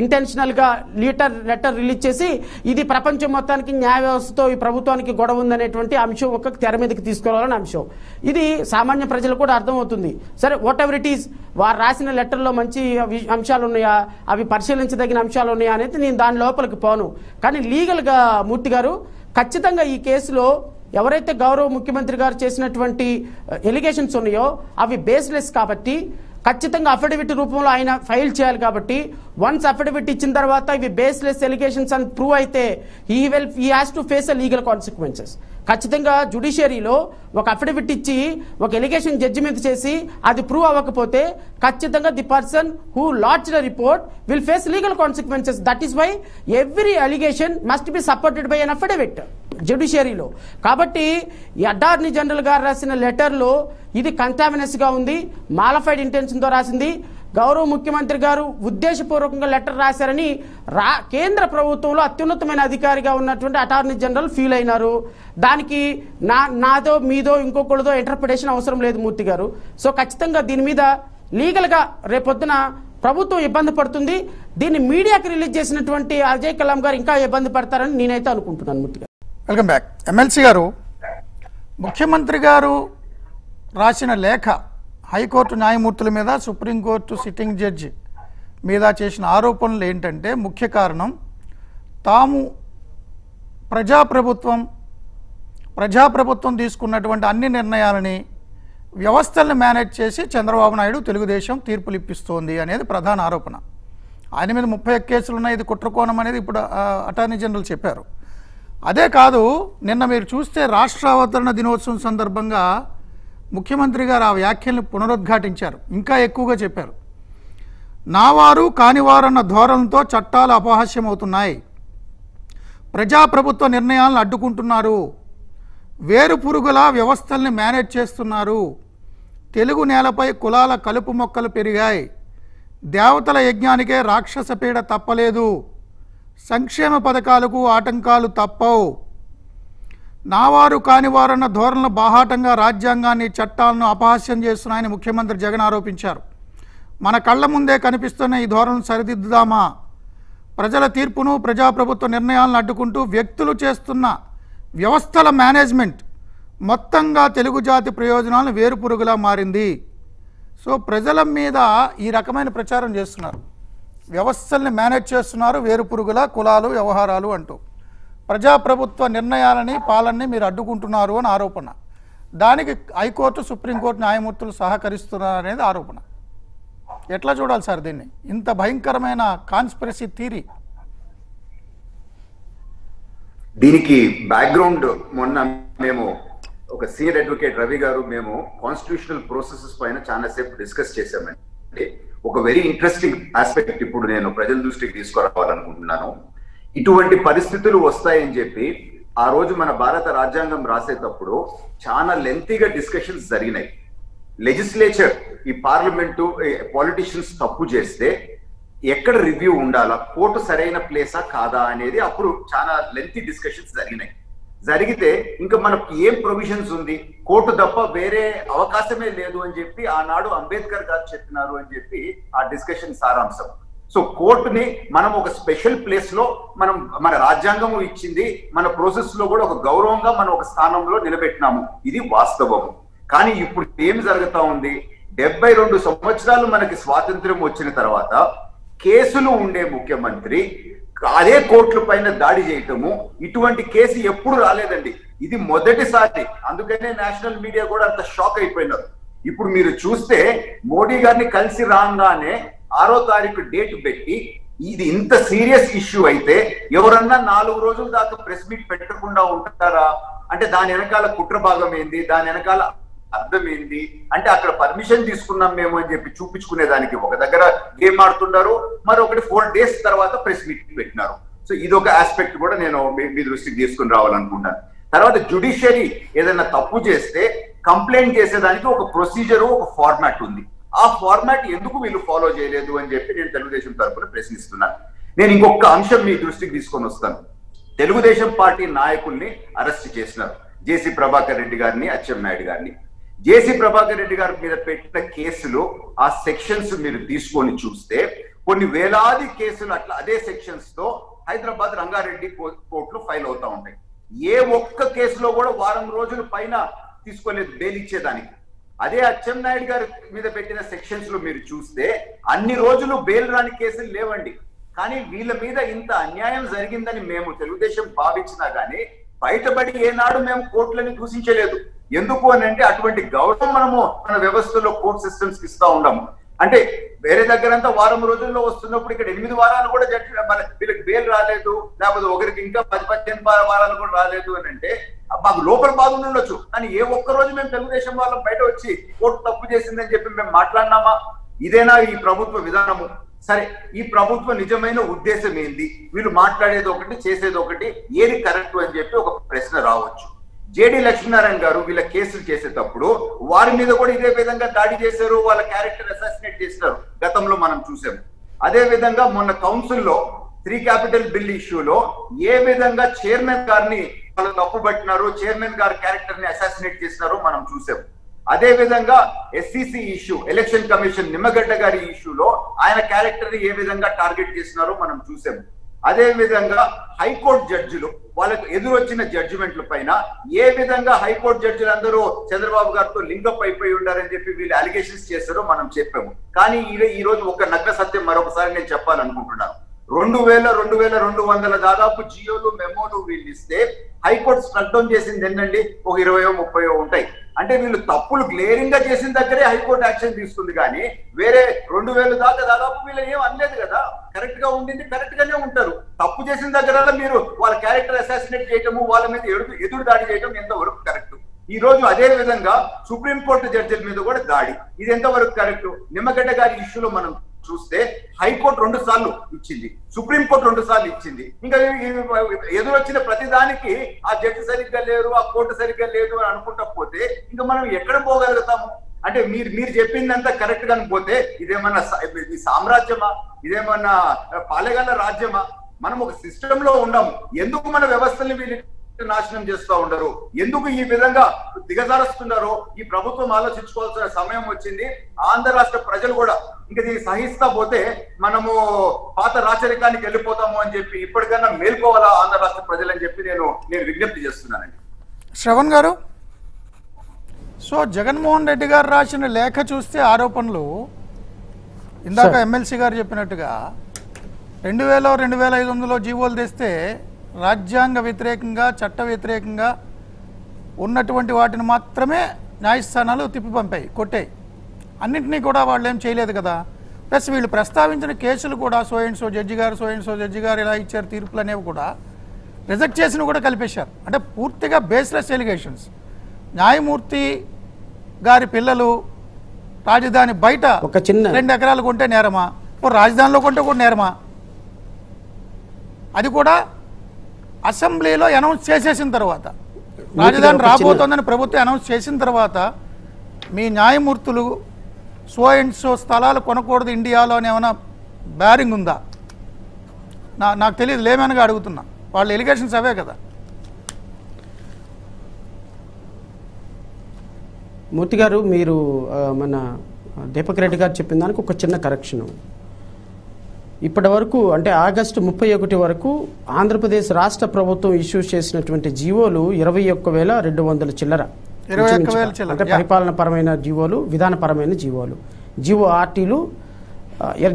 ఇంటెన్షనల్గా లీటర్ లెటర్ రిలీజ్ చేసి ఇది ప్రపంచం మొత్తానికి న్యాయ వ్యవస్థతో ఈ ప్రభుత్వానికి గొడవ ఉందనేటువంటి అంశం ఒక తెర మీదకి తీసుకురావాలని అంశం. ఇది సామాన్య ప్రజలకు కూడా అర్థమవుతుంది. సరే వాట్ ఎవర్ ఇట్ ఈస్ వారు రాసిన లెటర్లో మంచి అంశాలు ఉన్నాయా? అవి పరిశీలించదగిన అంశాలు ఉన్నాయా అనేది నేను దాని లోపలికి పోను. కానీ లీగల్గా మూర్తి గారు ఖచ్చితంగా ఈ కేసులో ఎవరైతే గౌరవ ముఖ్యమంత్రి గారు చేసినటువంటి ఎలిగేషన్స్ ఉన్నాయో అవి బేస్లెస్ కాబట్టి ఖచ్చితంగా అఫిడవిట్ రూపంలో ఆయన ఫైల్ చేయాలి కాబట్టి వన్స్ అఫిడవిట్ ఇచ్చిన తర్వాత ఇవి బేస్లెస్ ఎలిగేషన్స్ అని ప్రూవ్ అయితే ఈ will he has to face a legal consequences ఖచ్చితంగా జుడిషియరీలో ఒక అఫిడవిట్ ఇచ్చి ఒక ఎలిగేషన్ జడ్జిమెంట్ మీద చేసి అది ప్రూవ్ అవ్వకపోతే ఖచ్చితంగా the person who lodge the report will face legal consequences that is why every allegation must be supported by an affidavit జుడిషియరీలో కాబట్టి అటార్నీ జనరల్ గారు రాసిన లెటర్లో ఇది కంటామినస్గా ఉంది మాలఫైడ్ ఇంటెన్షన్తో రాసింది. గౌరవ ముఖ్యమంత్రి గారు ఉద్దేశపూర్వకంగా లెటర్ రాశారని రా కేంద్ర ప్రభుత్వంలో అత్యున్నతమైన అధికారిగా ఉన్నటువంటి అటార్నీ జనరల్ ఫీల్ అయినారు. దానికి నా నాదో మీదో ఇంకొకళ్ళదో ఇంటర్ప్రిటేషన్ అవసరం లేదు మూర్తి గారు. సో ఖచ్చితంగా దీని మీద లీగల్గా రేపొద్దున ప్రభుత్వం ఇబ్బంది పడుతుంది. దీన్ని మీడియాకి రిలీజ్ చేసినటువంటి అజయ్ కలాం గారు ఇంకా ఇబ్బంది పడతారని నేనైతే అనుకుంటున్నాను మూర్తి గారు. Welcome back. ఎమ్మెల్సీ గారు ముఖ్యమంత్రి గారు రాసిన లేఖ హైకోర్టు న్యాయమూర్తుల మీద సుప్రీంకోర్టు సిట్టింగ్ జడ్జి మీద చేసిన ఆరోపణలు ఏంటంటే ముఖ్య కారణం తాము ప్రజాప్రభుత్వం ప్రజాప్రభుత్వం తీసుకున్నటువంటి అన్ని నిర్ణయాలని వ్యవస్థలను మేనేజ్ చేసి చంద్రబాబు నాయుడు తెలుగుదేశం తీర్పులు ఇప్పిస్తోంది అనేది ప్రధాన ఆరోపణ. ఆయన మీద ముప్పై ఒక్క కేసులు ఉన్నాయి ఇది కుట్రకోణం అనేది ఇప్పుడు అటార్నీ జనరల్ చెప్పారు. అదే కాదు నిన్న మీరు చూస్తే రాష్ట్ర అవతరణ దినోత్సవం సందర్భంగా ముఖ్యమంత్రి గారు ఆ వ్యాఖ్యల్ని పునరుద్ఘాటించారు. ఇంకా ఎక్కువగా చెప్పారు. నావారు కానివారన్న ధోరణితో చట్టాలు అపహాస్యమవుతున్నాయి. ప్రజాప్రభుత్వ నిర్ణయాలను అడ్డుకుంటున్నారు. వేరు పురుగుల వ్యవస్థల్ని మేనేజ్ చేస్తున్నారు. తెలుగు నేలపై కులాల కలుపు మొక్కలు పెరిగాయి. దేవతల యజ్ఞానికే రాక్షస పీడ తప్పలేదు. సంక్షేమ పథకాలకు ఆటంకాలు తప్పవు. నావారు కానివారన్న ధోరణులు బాహాటంగా రాజ్యాంగాన్ని చట్టాలను అపహాస్యం చేస్తున్నాయని ముఖ్యమంత్రి జగన్ ఆరోపించారు. మన కళ్ళ ముందే కనిపిస్తున్న ఈ ధోరణులు సరిదిద్దుదామా? ప్రజల తీర్పును ప్రజాప్రభుత్వ నిర్ణయాలను అడ్డుకుంటూ వ్యక్తులు చేస్తున్న వ్యవస్థల మేనేజ్మెంట్ మొత్తంగా తెలుగు జాతి ప్రయోజనాలను వేరుపురుగులా మారింది. సో ప్రజల మీద ఈ రకమైన ప్రచారం చేస్తున్నారు. వ్యవస్థల్ని మేనేజ్ చేస్తున్నారు వేరుపురుగుల కులాలు వ్యవహారాలు అంటూ. ప్రజాప్రభుత్వ నిర్ణయాలని పాలనని మీరు అడ్డుకుంటున్నారు అని ఆరోపణ. దానికి హైకోర్టు సుప్రీంకోర్టు న్యాయమూర్తులు సహకరిస్తున్నారు అనేది ఆరోపణ. ఎట్లా చూడాలి సార్ దీన్ని? ఇంత భయంకరమైన కాన్స్పిరసీ థీరీ. దీనికి బ్యాక్గ్రౌండ్ మొన్న మేము ఒక సీనియర్ అడ్వకేట్ రవి గారు మేము కాన్స్టిట్యూషనల్ ప్రాసెసెస్ పైన చాలా సేపు డిస్కస్ చేశామండి. ఒక వెరీ ఇంట్రెస్టింగ్ ఆస్పెక్ట్ ఇప్పుడు నేను ప్రజల దృష్టికి తీసుకురావాలనుకుంటున్నాను. ఇటువంటి పరిస్థితులు వస్తాయని చెప్పి ఆ రోజు మన భారత రాజ్యాంగం రాసేటప్పుడు చాలా లెంతీగా డిస్కషన్స్ జరిగినాయి. లెజిస్లేచర్ ఈ పార్లమెంటు పాలిటిషియన్స్ తప్పు చేస్తే ఎక్కడ రివ్యూ ఉండాలా? కోర్టు సరైన ప్లేసా కాదా అనేది అప్పుడు చాలా లెంతీ డిస్కషన్స్ జరిగినాయి. జరిగితే ఇంకా మనకు ఏం ప్రొవిజన్స్ ఉంది? కోర్టు తప్ప వేరే అవకాశమే లేదు అని చెప్పి ఆనాడు అంబేద్కర్ గారు చెప్పినారు అని చెప్పి ఆ డిస్కషన్ సారాంశం. సో కోర్టుని మనం ఒక స్పెషల్ ప్లేస్లో మనం మన రాజ్యాంగం ఇచ్చింది మన ప్రాసెస్లో కూడా ఒక గౌరవంగా మనం ఒక స్థానంలో నిలబెట్టినాము. ఇది వాస్తవం. కానీ ఇప్పుడు ఏం జరుగుతా ఉంది? డెబ్బై రెండు సంవత్సరాలు మనకి స్వాతంత్ర్యం వచ్చిన తర్వాత కేసులు ఉండే ముఖ్యమంత్రి అదే కోర్టుల పైన దాడి చేయటము ఇటువంటి కేసు ఎప్పుడు రాలేదండి. ఇది మొదటిసారి. అందుకనే నేషనల్ మీడియా కూడా అంత షాక్ అయిపోయినారు. ఇప్పుడు మీరు చూస్తే మోడీ గారిని కలిసి రాగానే ఆరో తారీఖు డేట్ పెట్టి ఇది ఇంత సీరియస్ ఇష్యూ అయితే ఎవరన్నా నాలుగు రోజుల దాకా ప్రెస్ మీట్ పెట్టకుండా ఉంటారా? అంటే దాని వెనకాల కుట్ర భాగం ఏంది? దాని వెనకాల అర్థం ఏంది? అంటే అక్కడ పర్మిషన్ తీసుకున్నాం మేము అని చెప్పి చూపించుకునే దానికి ఒక దగ్గర గేమ్ ఆడుతున్నారు మరొకటి ఫోర్ డేస్ తర్వాత ప్రెస్ మీట్ పెట్టినారు. సో ఇది ఒక ఆస్పెక్ట్ కూడా నేను మీ మీ దృష్టికి తీసుకుని రావాలనుకుంటాను తర్వాత జుడిషియరీ ఏదైనా తప్పు చేస్తే కంప్లైంట్ చేసేదానికి ఒక ప్రొసీజర్ ఒక ఫార్మాట్ ఉంది. ఆ ఫార్మాట్ ఎందుకు వీళ్ళు ఫాలో చేయలేదు అని చెప్పి నేను తెలుగుదేశం తరఫున ప్రశ్నిస్తున్నాను. నేను ఇంకొక అంశం మీ దృష్టికి తీసుకొని వస్తాను. తెలుగుదేశం పార్టీ నాయకుల్ని అరెస్ట్ చేసినారు. జేసీ ప్రభాకర్ రెడ్డి గారిని అచ్చెన్నాయుడు గారిని. జేసీ ప్రభాకర్ రెడ్డి గారి మీద పెట్టిన కేసులు ఆ సెక్షన్స్ మీరు తీసుకొని చూస్తే కొన్ని వేలాది కేసులు అట్లా అదే సెక్షన్స్తో హైదరాబాద్ రంగారెడ్డి కోర్టులు ఫైల్ అవుతా ఉంటాయి ఏ ఒక్క కేసులో కూడా వారం రోజుల పైన తీసుకోలేదు బెయిల్ ఇచ్చేదానికి. అదే అచ్చెన్నాయుడు గారి మీద పెట్టిన సెక్షన్స్లో మీరు చూస్తే అన్ని రోజులు బెయిల్ రాని కేసులు లేవండి. కానీ వీళ్ళ మీద ఇంత అన్యాయం జరిగిందని మేము తెలుగుదేశం భావించినా గానీ బయటపడి ఏనాడు మేము కోర్టులని దూషించలేదు. ఎందుకు అని అంటే అటువంటి గౌరవం మనము మన వ్యవస్థలో కోర్ట్ సిస్టమ్స్ ఇస్తా ఉండము. అంటే వేరే దగ్గరంతా వారం రోజుల్లో వస్తున్నప్పుడు ఇక్కడ ఎనిమిది వారాలు కూడా జడ్జి మన వీళ్ళకి బెయిల్ రాలేదు లేకపోతే ఒకరికి ఇంకా పది పదిహేను వారాలు కూడా రాలేదు అని అంటే మాకు లోపల బాధ ఉండొచ్చు. కానీ ఏ ఒక్క రోజు మేము తెలుగుదేశం వాళ్ళం బయట వచ్చి కోర్టు తప్పు చేసిందని చెప్పి మేము మాట్లాడినామా? ఇదేనా ఈ ప్రభుత్వ విధానము? సరే ఈ ప్రభుత్వ నిజమైన ఉద్దేశం ఏంది? వీళ్ళు మాట్లాడేది ఒకటి చేసేది ఒకటి ఏది కరెక్ట్ అని చెప్పి ఒక ప్రశ్న రావచ్చు. జేడి లక్ష్మీనారాయణ గారు వీళ్ళ కేసులు చేసేటప్పుడు వారి మీద కూడా ఇదే విధంగా దాడి చేశారు వాళ్ళ క్యారెక్టర్ అసాసినేట్ చేశారు. గతంలో మనం చూసాం అదే విధంగా మొన్న కౌన్సిల్లో త్రీ క్యాపిటల్ బిల్ ఇష్యూలో ఏ విధంగా చైర్మన్ గారిని వాళ్ళు తప్పుపట్టినారు చైర్మన్ గారి క్యారెక్టర్ని అసాసినేట్ చేసినారో మనం చూసాం అదే విధంగా SEC issue election commission Nimmagadda గారి ఇష్యూలో ఆయన క్యారెక్టర్ని ఏ విధంగా టార్గెట్ చేసినారో మనం చూసాం అదే విధంగా హైకోర్టు జడ్జిలు వాళ్ళకు ఎదురొచ్చిన జడ్జిమెంట్ల పైన ఏ విధంగా హైకోర్టు జడ్జిలు అందరూ చంద్రబాబు గారితో లింగప్ అయిపోయి ఉండారని చెప్పి వీళ్ళు అలిగేషన్స్ చేశారో మనం చెప్పాము. కానీ ఈ రోజు ఒక నగ్న సత్యం మరొకసారి నేను చెప్పాలనుకుంటున్నాను. రెండు వేల రెండు వేల రెండు వందల దాదాపు జియోలు మెమోలు వీళ్ళు ఇస్తే హైకోర్టు స్ట్రక్ డౌన్ చేసింది ఏంటండి? ఒక ఇరవయో ముప్పయో ఉంటాయి. అంటే వీళ్ళు తప్పులు క్లియరింగ్గా చేసిన దగ్గరే హైకోర్టు యాక్షన్ తీసుకుంది కానీ వేరే రెండు వేల దాకా దాదాపు వీళ్ళు ఏం అనలేదు కదా. కరెక్ట్గా ఉండింది కరెక్ట్ గానే ఉంటారు. తప్పు చేసిన దగ్గర మీరు వాళ్ళ క్యారెక్టర్ అసాసినేట్ చేయటము వాళ్ళ మీద ఎదురు ఎదురు దాడి చేయటం ఎంతవరకు కరెక్ట్ ఈ రోజు అదే విధంగా సుప్రీంకోర్టు జడ్జిల మీద కూడా దాడి. ఇది ఎంతవరకు కరెక్ట్ నిమ్మగడ్డ గారి ఇష్యూలో మనం చూస్తే హైకోర్టు రెండు సార్లు ఇచ్చింది సుప్రీంకోర్టు రెండు సార్లు ఇచ్చింది. ఇంకా ఎదురొచ్చిన ప్రతిదానికి ఆ జడ్జి సరిగ్గా లేరు ఆ కోర్టు సరిగ్గా లేదు అని అనుకుంటా పోతే ఇంకా మనం ఎక్కడ పోగలుగుతాము? అంటే మీరు మీరు చెప్పిందంతా కరెక్ట్గా పోతే ఇదేమన్నా ఇది సామ్రాజ్యమా? ఇదేమన్నా పాలెగల రాజ్యమా? మనం ఒక సిస్టమ్లో ఉన్నాము. ఎందుకు మన వ్యవస్థల్ని వీళ్ళు నాశనం చేస్తూ ఉండరు. ఎందుకు ఈ విధంగా దిగజారుస్తున్నారో ఈ ప్రభుత్వం ఆలోచించుకోవాల్సిన సమయం వచ్చింది. ఆంధ్ర రాష్ట్ర ప్రజలు కూడా ఇంకా దీన్ని సహిస్తా పోతే మనము పాత రాచరికానికి వెళ్ళిపోతాము అని చెప్పి ఇప్పటికైనా మేల్కోవాలా ఆంధ్ర రాష్ట్ర ప్రజలు అని చెప్పి నేను నేను విజ్ఞప్తి చేస్తున్నానండి. శ్రవణ్ గారు సో జగన్మోహన్ రెడ్డి గారు రాసిన లేఖ చూస్తే ఆరోపణలు ఇందాక. ఎమ్మెల్సీ గారు చెప్పినట్టుగా రెండు వేల రెండు వేల ఐదు వందలో జీవోలు తెస్తే రాజ్యాంగ వ్యతిరేకంగా చట్ట వ్యతిరేకంగా ఉన్నటువంటి వాటిని మాత్రమే న్యాయస్థానాలు తిప్పి పంపాయి కొట్టాయి. అన్నింటినీ కూడా వాళ్ళు ఏం చేయలేదు కదా. ప్లస్ వీళ్ళు ప్రస్తావించిన కేసులు కూడా సో అండ్ సో జడ్జి గారు సో అండ్ సో జడ్జి గారు ఇలా ఇచ్చారు తీర్పులు అనేవి కూడా రిజెక్ట్ చేసిన కూడా కలిపేశారు. అంటే పూర్తిగా బేస్లెస్ ఎలిగేషన్స్ న్యాయమూర్తి గారి పిల్లలు రాజధాని బయట ఒక చిన్న- రెండు ఎకరాలు కొంటే నేరమా? రాజధానిలో కొంటే కూడా నేరమా? అది కూడా అసెంబ్లీలో అనౌన్స్ చేసేసిన తర్వాత రాజధాని రాబోతోందని ప్రభుత్వం అనౌన్స్ చేసిన తర్వాత మీ న్యాయమూర్తులు సో అండ్ సో స్థలాలు కొనకూడదు ఇండియాలో అని ఏమైనా బ్యారింగ్ ఉందా? నా నాకు తెలియదు లేమనగా అడుగుతున్నా. వాళ్ళ ఎలిగేషన్స్ అవే కదా. మూర్తి గారు మీరు మన దీపక్ రెడ్డి గారు చెప్పిన దానికి ఒక చిన్న కరెక్షన్. ఇప్పటి వరకు అంటే ఆగస్టు ముప్పై ఒకటి వరకు ఆంధ్రప్రదేశ్ రాష్ట్ర ప్రభుత్వం ఇష్యూ చేసినటువంటి జీవోలు ఇరవై ఒక్క వేల రెండు వందల చిల్లర. 21,000 ఇంచుమించుగా. చిల్లర, అంటే. పరిపాలన పరమైన జీవోలు విధానపరమైన జీవోలు. జీవో ఆర్టీలు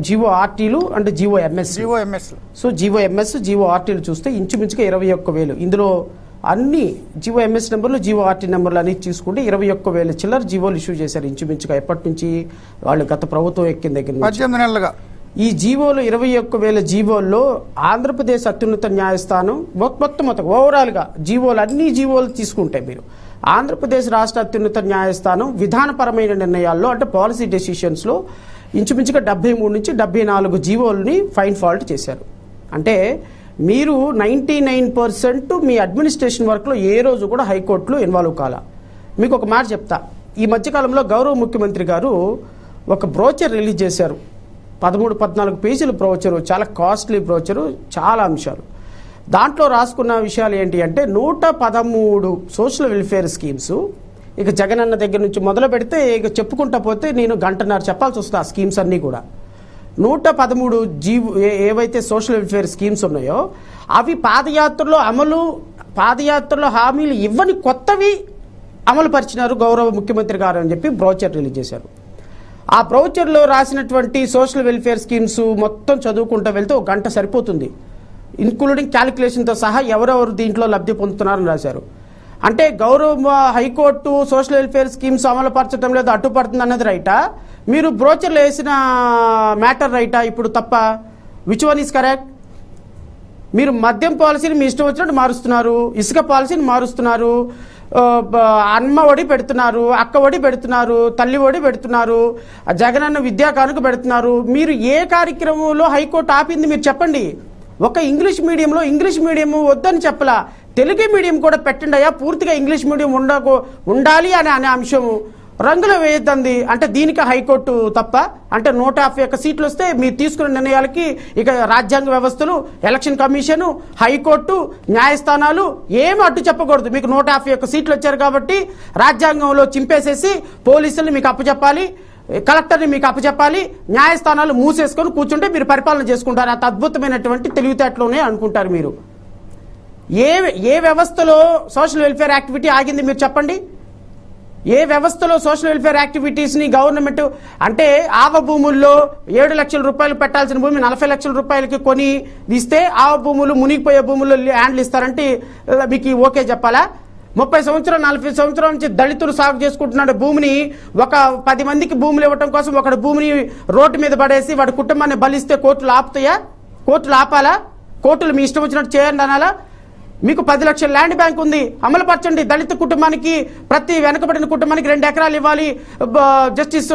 జీవో ఆర్టీలు అంటే GO MS. GO MS. So GO MS GO ఆర్టీలు చూస్తే ఇంచుమించుగా ఇరవై ఒక్క వేలు. ఇందులో అన్ని జీవో ఎంఎస్ నెంబర్లు జీవో ఆర్టీ నెంబర్లు అన్ని తీసుకుంటే ఇరవై ఒక్క వేల చిల్లర జీవోలు ఇష్యూ చేశారు ఇంచుమించుగా ఎప్పటి నుంచి వాళ్ళు గత ప్రభుత్వం ఎక్కిన దగ్గర నుంచి. పద్దెనిమిది నెలలుగా. ఈ జీవోలు ఇరవై ఒక్క వేల జీవోల్లో ఆంధ్రప్రదేశ్ అత్యున్నత న్యాయస్థానం మొత్తం మొత్తం ఓవరాల్గా జీవోలు అన్ని జీవోలు తీసుకుంటే మీరు. ఆంధ్రప్రదేశ్ రాష్ట్ర అత్యున్నత న్యాయస్థానం విధానపరమైన నిర్ణయాల్లో అంటే పాలసీ డెసిషన్స్లో ఇంచుమించుగా డెబ్బై మూడు నుంచి డెబ్బై నాలుగు జీవోల్ని ఫైన్ ఫాల్ట్ చేశారు. అంటే మీరు నైంటీ నైన్ పర్సెంట్ మీ అడ్మినిస్ట్రేషన్ వర్క్లో ఏ రోజు కూడా హైకోర్టులో ఇన్వాల్వ్ కాలా. మీకు ఒక మాట చెప్తా. ఈ మధ్యకాలంలో గౌరవ ముఖ్యమంత్రి గారు ఒక బ్రోచర్ రిలీజ్ చేశారు. పదమూడు పద్నాలుగు పేజీల బ్రౌచరు చాలా కాస్ట్లీ బ్రౌచరు చాలా అంశాలు. దాంట్లో రాసుకున్న విషయాలు ఏంటి అంటే నూట పదమూడు సోషల్ వెల్ఫేర్ స్కీమ్స్. ఇక జగనన్న దగ్గర నుంచి మొదలు పెడితే ఇక చెప్పుకుంటా పోతే నేను గంటన్నర చెప్పాల్సి వస్తుంది ఆ స్కీమ్స్ అన్నీ కూడా. నూట పదమూడు జీవు ఏ- ఏవైతే సోషల్ వెల్ఫేర్ స్కీమ్స్ ఉన్నాయో అవి పాదయాత్రలో అమలు పాదయాత్రలో హామీలు ఇవ్వని కొత్తవి అమలు పరిచినారు గౌరవ ముఖ్యమంత్రి గారు అని చెప్పి బ్రోచర్ రిలీజ్ చేశారు. ఆ బ్రౌచర్లో రాసినటువంటి సోషల్ వెల్ఫేర్ స్కీమ్స్ మొత్తం చదువుకుంటూ వెళ్తే ఒక గంట సరిపోతుంది. ఇన్క్లూడింగ్ క్యాలిక్యులేషన్తో సహా ఎవరెవరు దీంట్లో లబ్ధి పొందుతున్నారని రాశారు. అంటే గౌరవ హైకోర్టు సోషల్ వెల్ఫేర్ స్కీమ్స్ అమలు పరచడం లేదు అడ్డుపడుతుంది అన్నది రైటా? మీరు బ్రోచర్లు వేసిన మ్యాటర్ రైటా ఇప్పుడు తప్ప? విచ్ వన్ ఈస్ కరెక్ట్ మీరు మద్యం పాలసీని మీ ఇష్టం వచ్చినట్టు మారుస్తున్నారు ఇసుక పాలసీని మారుస్తున్నారు. అమ్మ ఒడి పెడుతున్నారు అక్క ఒడి పెడుతున్నారు తల్లి ఒడి పెడుతున్నారు జగనన్న విద్యా కానుక పెడుతున్నారు. మీరు ఏ కార్యక్రమంలో హైకోర్టు ఆపింది మీరు చెప్పండి. ఒక ఇంగ్లీష్ మీడియంలో ఇంగ్లీష్ మీడియం వద్దని చెప్పలా. తెలుగు మీడియం కూడా పెట్టండి అయ్యా పూర్తిగా ఇంగ్లీష్ మీడియం ఉండకు ఉండాలి అనే అనే అంశము. రంగులు వేయద్దంది. అంటే దీనికి హైకోర్టు తప్ప అంటే నూట యాభై ఒక్క సీట్లు వస్తే మీరు తీసుకున్న నిర్ణయాలకి ఇక రాజ్యాంగ వ్యవస్థలు ఎలక్షన్ కమిషను హైకోర్టు న్యాయస్థానాలు ఏమి అడ్డు చెప్పకూడదు. మీకు నూట యాభై ఒక్క సీట్లు వచ్చారు కాబట్టి రాజ్యాంగంలో చింపేసేసి పోలీసుల్ని మీకు అప్పచెప్పాలి కలెక్టర్ని మీకు అప్పచెప్పాలి న్యాయస్థానాలు మూసేసుకొని కూర్చుంటే మీరు పరిపాలన చేసుకుంటారు. అంత అద్భుతమైనటువంటి తెలివితేటలోనే అనుకుంటారు మీరు. ఏ ఏ వ్యవస్థలో సోషల్ వెల్ఫేర్ యాక్టివిటీ ఆగింది మీరు చెప్పండి? ఏ వ్యవస్థలో సోషల్ వెల్ఫేర్ యాక్టివిటీస్ని గవర్నమెంట్ అంటే ఆవ భూముల్లో ఏడు లక్షల రూపాయలు పెట్టాల్సిన భూమి నలభై లక్షల రూపాయలకి కొని ఇస్తే ఆవ భూములు మునిగిపోయే భూముల్లో హ్యాండ్లు ఇస్తారంటే మీకు ఓకే చెప్పాలా? ముప్పై సంవత్సరం నలభై సంవత్సరం నుంచి దళితులు సాగు చేసుకుంటున్నాడు భూమిని ఒక పది మందికి భూములు ఇవ్వటం కోసం ఒకడు భూమిని రోడ్డు మీద పడేసి వాడి కుటుంబాన్ని బలిస్తే కోర్టులు ఆపుతాయా? కోర్టులు ఆపాలా? కోర్టులు మీ ఇష్టం వచ్చినట్టు చేయండి అనాలా? మీకు పది లక్షల ల్యాండ్ బ్యాంక్ ఉంది. అమలుపరచండి. దళిత కుటుంబానికి ప్రతి వెనకబడిన కుటుంబానికి రెండు ఎకరాలు ఇవ్వాలి. జస్టిస్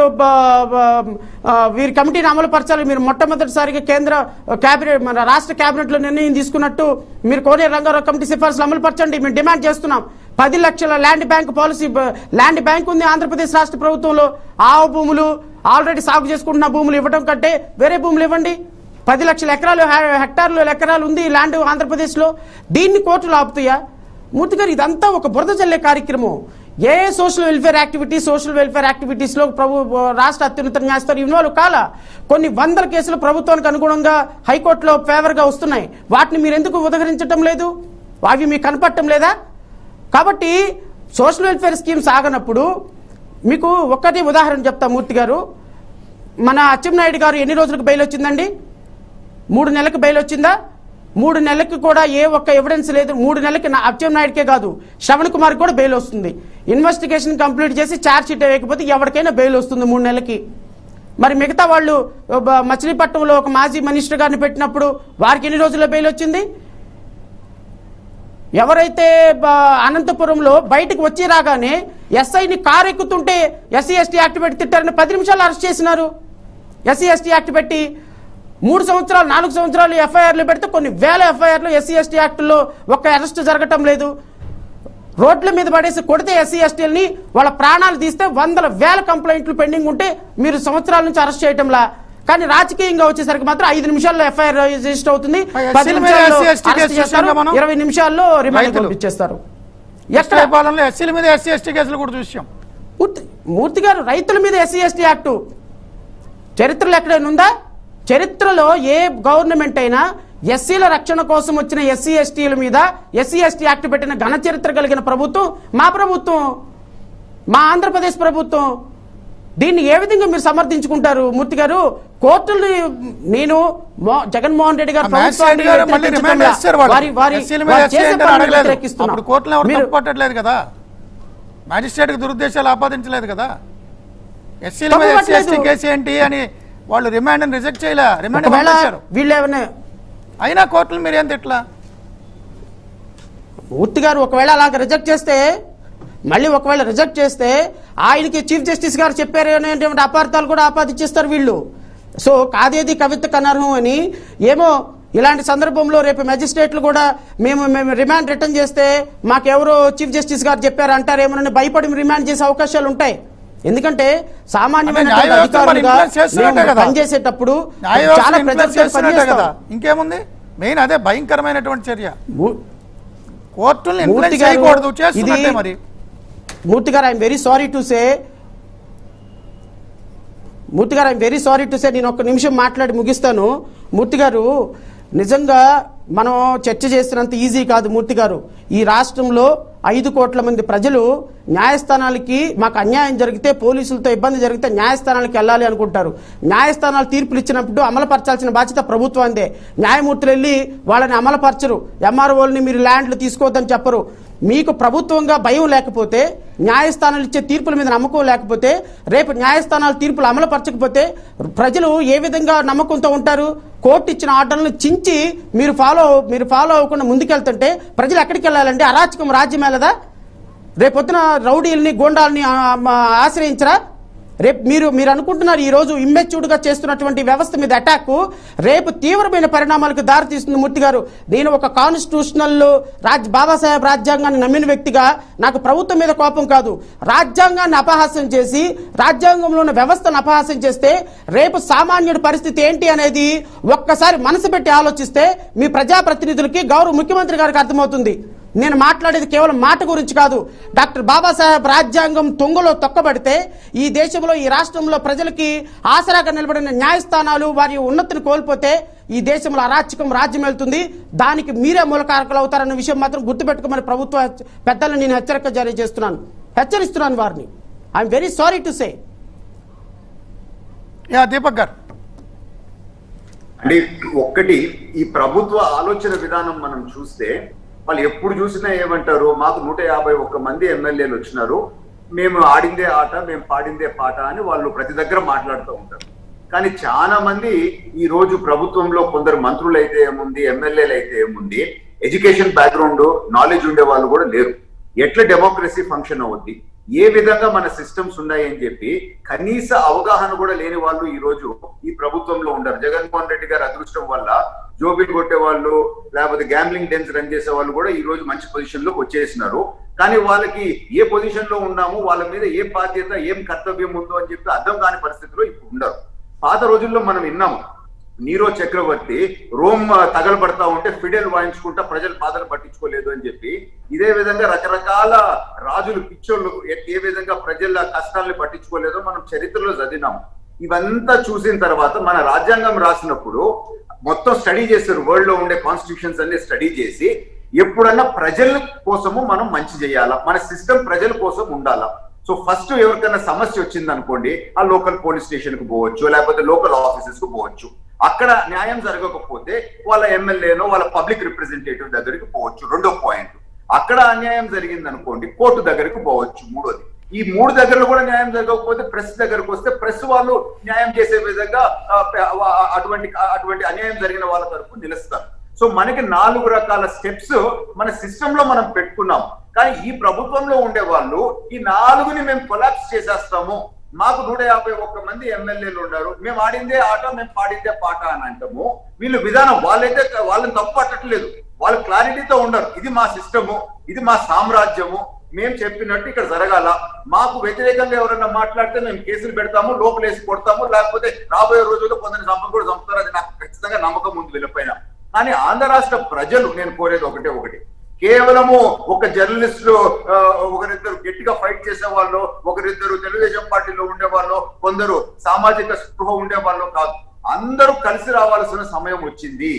వీరి కమిటీని అమలుపరచాలి. మీరు మొట్టమొదటిసారిగా కేంద్ర క్యాబినెట్ మన రాష్ట్ర క్యాబినెట్లో నిర్ణయం తీసుకున్నట్టు మీరు కోనే రంగారావు కమిటీ సిఫార్సులు అమలుపరచండి. మేము డిమాండ్ చేస్తున్నాం. పది లక్షల land bank policy land bank ఉంది ఆంధ్రప్రదేశ్ రాష్ట్ర ప్రభుత్వంలో. ఆవు భూములు ఆల్రెడీ సాగు చేసుకుంటున్న భూములు ఇవ్వడం కంటే వేరే భూములు ఇవ్వండి. పది లక్షల ఎకరాలు హెక్టార్లు ఎకరాలు ఉంది ల్యాండ్ ఆంధ్రప్రదేశ్లో. దీన్ని కోర్టులు ఆపుతాయా? మూర్తి గారు ఇదంతా ఒక బురద చల్లే కార్యక్రమం. ఏ social welfare activity social welfare యాక్టివిటీస్లో ప్రభు రాష్ట్ర అత్యున్నత న్యాయస్థానం ఇన్వాల్వ్ కాల? కొన్ని వందల కేసులు ప్రభుత్వానికి అనుగుణంగా హైకోర్టులో ఫేవర్గా వస్తున్నాయి. వాటిని మీరు ఎందుకు ఉదహరించటం లేదు? అవి మీకు కనపడటం లేదా? కాబట్టి సోషల్ వెల్ఫేర్ స్కీమ్స్ ఆగనప్పుడు మీకు ఒక్కటి ఉదాహరణ చెప్తా మూర్తి గారు. మన అచ్చెన్నాయుడు గారు ఎన్ని రోజులకు బెయిల్ వచ్చిందండి? మూడు నెలలకు బెయిల్ వచ్చిందా? మూడు నెలలకు కూడా ఏ ఒక్క ఎవిడెన్స్ లేదు. మూడు నెలలకి నా అచ్చెన్నాయుడికే కాదు. శ్రవణ్ కుమార్ కూడా బెయిల్ వస్తుంది. ఇన్వెస్టిగేషన్ కంప్లీట్ చేసి ఛార్జ్ షీట్ వేయకపోతే ఎవరికైనా బెయిల్ వస్తుంది మూడు నెలలకి. మరి మిగతా వాళ్ళు మచిలీపట్నంలో ఒక మాజీ మినిస్టర్ గారిని పెట్టినప్పుడు వారికి ఎన్ని రోజుల్లో బెయిల్ వచ్చింది? ఎవరైతే అనంతపురంలో బయటకు వచ్చి రాగానే ఎస్ఐని కారు ఎక్కుతుంటే ఎస్సీ ఎస్టీ యాక్ట్ పెట్టి తిట్టారని పది నిమిషాలు అరెస్ట్ చేసినారు. ఎస్సీ ఎస్టీ యాక్ట్ పెట్టి మూడు సంవత్సరాలు నాలుగు సంవత్సరాలు ఎఫ్ఐఆర్లు పెడితే కొన్ని వేల ఎఫ్ఐఆర్లు ఎస్సీ ఎస్టీ యాక్ట్లో ఒక్క అరెస్ట్ జరగటం లేదు. రోడ్ల మీద పడేసి కొడితే ఎస్సీ ఎస్టీలని వాళ్ళ ప్రాణాలు తీస్తే వందల వేల కంప్లైంట్లు పెండింగ్ ఉంటే మీరు సంవత్సరాల నుంచి అరెస్ట్ చేయటంలా. కానీ రాజకీయంగా వచ్చేసరికి మాత్రం ఐదు నిమిషాల్లో ఎఫ్ఐఆర్ రిజిస్టర్ అవుతుంది. పది నిమిషాల్లో. ఇరవై నిమిషాల్లో రిమాండ్. పంపించేస్తారు. ఎక్కడ ఎక్కడ? పాలనలో ఎస్సీల మీద ఎస్సీ ఎస్టీ కేసులు కూడా చూసాం. మూర్తి గారు రైతుల మీద ఎస్సీ ఎస్టీ యాక్టు. చరిత్రలో ఎక్కడైనా ఉందా? చరిత్రలో ఏ గవర్నమెంట్ అయినా ఎస్సీల రక్షణ కోసం వచ్చిన ఎస్సీ ఎస్టీల మీద ఎస్సీ ఎస్టీ యాక్ట్ పెట్టిన ఘన చరిత్ర కలిగిన ప్రభుత్వం మా ప్రభుత్వం మా ఆంధ్రప్రదేశ్ ప్రభుత్వం. దీన్ని ఏ విధంగా మీరు సమర్థించుకుంటారు? మూర్తి గారు కోర్టుల్ని నేను జగన్మోహన్ రెడ్డి గారు మ్యాజిస్ట్రేట్ కోర్టులో పట్టట్లేదు కదా? మ్యాజిస్ట్రేట్కి దురుద్దేశాలు ఆపాదించలేదు కదా? ఎస్సీల. కేసు ఏంటి అని వాళ్ళు రిమాండ్ రిజెక్ట్ చేయలే. రిమాండ్ వీళ్ళు అయినా కోర్టులు మీరు ఏం తిట్లా మూర్తి గారు ఒకవేళ అలాగ రిజెక్ట్ చేస్తే మళ్ళీ ఒకవేళ రిజెక్ట్ చేస్తే ఆయనకి చీఫ్ జస్టిస్ గారు చెప్పారు అనేటువంటి అపార్థాలు కూడా ఆపాదించేస్తారు వీళ్ళు. సో కాదేది కవిత కనర్హం అని ఏమో ఇలాంటి సందర్భంలో రేపు మెజిస్ట్రేట్లు కూడా మేము మేము రిమాండ్ రిటర్న్ చేస్తే మాకెవరో చీఫ్ జస్టిస్ గారు చెప్పారు అంటారేమోనని భయపడి రిమాండ్ చేసే అవకాశాలు ఉంటాయి ఎందుకంటే సామాన్యమైన. పనిచేసేటప్పుడు చాలా కదా. ఇంకేముంది? మెయిన్ అదే భయంకరమైనటువంటి చర్య. కోర్టుల్ని మూర్తి ఇన్ఫ్లుయెన్స్ చేయకూడదు చేస్తున్నట్టే మరి. మూర్తి గారు I'm very sorry to say Murthy గారు I'm very sorry to say నేను ఒక నిమిషం మాట్లాడి ముగిస్తాను. మూర్తి గారు నిజంగా మనం చర్చ చేసినంత ఈజీ కాదు మూర్తి గారు. ఈ రాష్ట్రంలో ఐదు కోట్ల మంది ప్రజలు న్యాయస్థానాలకి మాకు అన్యాయం జరిగితే పోలీసులతో ఇబ్బంది జరిగితే న్యాయస్థానాలకు వెళ్ళాలి అనుకుంటారు. న్యాయస్థానాలు తీర్పులు ఇచ్చినప్పుడు అమలుపరచాల్సిన బాధ్యత ప్రభుత్వందే. న్యాయమూర్తులు వెళ్ళి వాళ్ళని అమలుపరచరు. ఎంఆర్ఓల్ని మీరు ల్యాండ్లు తీసుకోవద్దని చెప్పరు. మీకు ప్రభుత్వంగా భయం లేకపోతే న్యాయస్థానాలు ఇచ్చే తీర్పుల మీద నమ్మకం లేకపోతే రేపు న్యాయస్థానాలు తీర్పులు అమలుపరచకపోతే ప్రజలు ఏ విధంగా నమ్మకంతో ఉంటారు? కోర్టు ఇచ్చిన ఆర్డర్లను చించి మీరు ఫాలో మీరు ఫాలో అవ్వకుండా ముందుకెళ్తుంటే ప్రజలు ఎక్కడికి వెళ్ళాలంటే అరాచకం రాజ్యమేలదా? రేపొద్దున రౌడీల్ని గోండాల్ని ఆశ్రయించరా? రేపు మీరు మీరు అనుకుంటున్నారు ఈరోజు ఇమ్మెచ్యూర్డ్గా చేస్తున్నటువంటి వ్యవస్థ మీద అటాక్ రేపు తీవ్రమైన పరిణామాలకు దారితీస్తుంది మూర్తి గారు. నేను ఒక కాన్స్టిట్యూషనల్ రాజ్ బాబాసాహెబ్ రాజ్యాంగాన్ని నమ్మిన వ్యక్తిగా నాకు ప్రభుత్వం మీద కోపం కాదు. రాజ్యాంగాన్ని అపహాస్యం చేసి రాజ్యాంగంలో ఉన్న వ్యవస్థను అపహాస్యం చేస్తే రేపు సామాన్యుడి పరిస్థితి ఏంటి అనేది ఒక్కసారి మనసు పెట్టి ఆలోచిస్తే మీ ప్రజాప్రతినిధులకి గౌరవ ముఖ్యమంత్రి గారికి అర్థమవుతుంది. నేను మాట్లాడేది కేవలం మాట గురించి కాదు. డాక్టర్ బాబాసాహెబ్ రాజ్యాంగం తొంగలో తొక్కబడితే ఈ దేశంలో ఈ రాష్ట్రంలో ప్రజలకి ఆసరాగా నిలబడిన న్యాయస్థానాలు వారి ఉన్నతిని కోల్పోతే ఈ దేశంలో అరాచకం రాజ్యం వెళ్తుంది. దానికి మీరే మూలకారకులు అవుతారన్న విషయం మాత్రం గుర్తుపెట్టుకోమని ప్రభుత్వ హెచ్చ- పెద్దలను నేను హెచ్చరిక జారీ చేస్తున్నాను. హెచ్చరిస్తున్నాను వారిని. I'm very sorry to say yeah Deepak గారు. అంటే ఒక్కటి ఈ ప్రభుత్వ ఆలోచన విధానం మనం చూస్తే వాళ్ళు ఎప్పుడు చూసినా ఏమంటారు మాకు నూట యాభై ఒక్క మంది ఎమ్మెల్యేలు వచ్చినారు మేము ఆడిందే ఆట మేము పాడిందే పాట అని వాళ్ళు ప్రతి దగ్గర మాట్లాడుతూ ఉంటారు. కానీ చాలా మంది ఈ రోజు ప్రభుత్వంలో కొందరు మంత్రులు అయితే ఏముంది ఎమ్మెల్యేలు అయితే ఏముంది ఎడ్యుకేషన్ బ్యాక్గ్రౌండ్ నాలెడ్జ్ ఉండే వాళ్ళు కూడా లేరు. ఎట్లా డెమోక్రసీ ఫంక్షన్ అవుద్ది? ఏ విధంగా మన సిస్టమ్స్ ఉన్నాయి అని చెప్పి కనీస అవగాహన కూడా లేని వాళ్ళు ఈ రోజు ఈ ప్రభుత్వంలో ఉండరు. జగన్మోహన్ రెడ్డి గారి అదృష్టం వల్ల జోబిల్ కొట్టే వాళ్ళు లేకపోతే గ్యాంబ్లింగ్ డెన్స్ రన్ చేసే వాళ్ళు కూడా ఈ రోజు మంచి పొజిషన్లోకి వచ్చేసినారు. కానీ వాళ్ళకి ఏ పొజిషన్లో ఉన్నాము వాళ్ళ మీద ఏ బాధ్యత ఏం కర్తవ్యం ఉందో అని చెప్పి అర్థం కాని పరిస్థితిలో ఇప్పుడు ఉండరు. పాత రోజుల్లో మనం విన్నాము నీరో చక్రవర్తి రోమ్ తగలబడతా ఉంటే ఫిడెల్ వాయించుకుంటా ప్రజలు బాధలు పట్టించుకోలేదు అని చెప్పి ఇదే విధంగా రకరకాల రాజులు పిచ్చోళ్ళు ఏ- విధంగా ప్రజల కష్టాలను పట్టించుకోలేదో మనం చరిత్రలో చదివినాం. ఇవంతా చూసిన తర్వాత మన రాజ్యాంగం రాసినప్పుడు మొత్తం స్టడీ చేస్తారు వరల్డ్లో ఉండే కాన్స్టిట్యూషన్స్ అన్ని స్టడీ చేసి ఎప్పుడన్నా ప్రజల కోసము మనం మంచి చేయాలా? మన సిస్టమ్ ప్రజల కోసం ఉండాలా? సో ఫస్ట్ ఎవరికైనా సమస్య వచ్చింది అనుకోండి ఆ లోకల్ పోలీస్ స్టేషన్కు పోవచ్చు లేకపోతే లోకల్ ఆఫీసెస్కు పోవచ్చు. అక్కడ న్యాయం జరగకపోతే వాళ్ళ ఎమ్మెల్యేనో వాళ్ళ పబ్లిక్ రిప్రజెంటేటివ్ దగ్గరికి పోవచ్చు. రెండో పాయింట్ అక్కడ అన్యాయం జరిగింది అనుకోండి కోర్టు దగ్గరకు పోవచ్చు. మూడోది. ఈ మూడు దగ్గరలో కూడా న్యాయం జరగకపోతే ప్రెస్ దగ్గరకు వస్తే ప్రెస్ వాళ్ళు న్యాయం చేసే విధంగా అటువంటి అటువంటి అన్యాయం జరిగిన వాళ్ళ తరపు నిలుస్తారు. సో మనకి నాలుగు రకాల స్టెప్స్ మన సిస్టమ్లో మనం పెట్టుకున్నాం. కానీ ఈ ప్రభుత్వంలో ఉండే వాళ్ళు ఈ నాలుగుని మేము కొలాప్స్ చేసేస్తాము. మాకు నూట యాభై ఒక్క మంది ఎమ్మెల్యేలు ఉన్నారు. మేము ఆడిందే ఆట మేము పాడిందే పాట అని అంటాము. వీళ్ళు విధానం వాళ్ళైతే వాళ్ళని తప్పు పట్టట్లేదు. వాళ్ళు క్లారిటీతో ఉండరు. ఇది మా సిస్టము ఇది మా సామ్రాజ్యము. మేము చెప్పినట్టు ఇక్కడ జరగాల. మాకు వ్యతిరేకంగా ఎవరైనా మాట్లాడితే మేము కేసులు పెడతాము లోపలేసి కొడతాము. లేకపోతే రాబోయే రోజుల్లో కొందరిని సంపం కూడా చంపుతారు. అది నాకు ఖచ్చితంగా నమ్మకం ఉంది వీళ్ళపైన కానీ ఆంధ్ర రాష్ట్ర ప్రజలు నేను కోరేది ఒకటే ఒకటి. కేవలము ఒక జర్నలిస్టులు ఒకరిద్దరు గట్టిగా ఫైట్ చేసే వాళ్ళు ఒకరిద్దరు తెలుగుదేశం పార్టీలో ఉండేవాళ్ళు కొందరు సామాజిక స్పృహ ఉండేవాళ్ళు కాదు. అందరూ కలిసి రావాల్సిన సమయం వచ్చింది.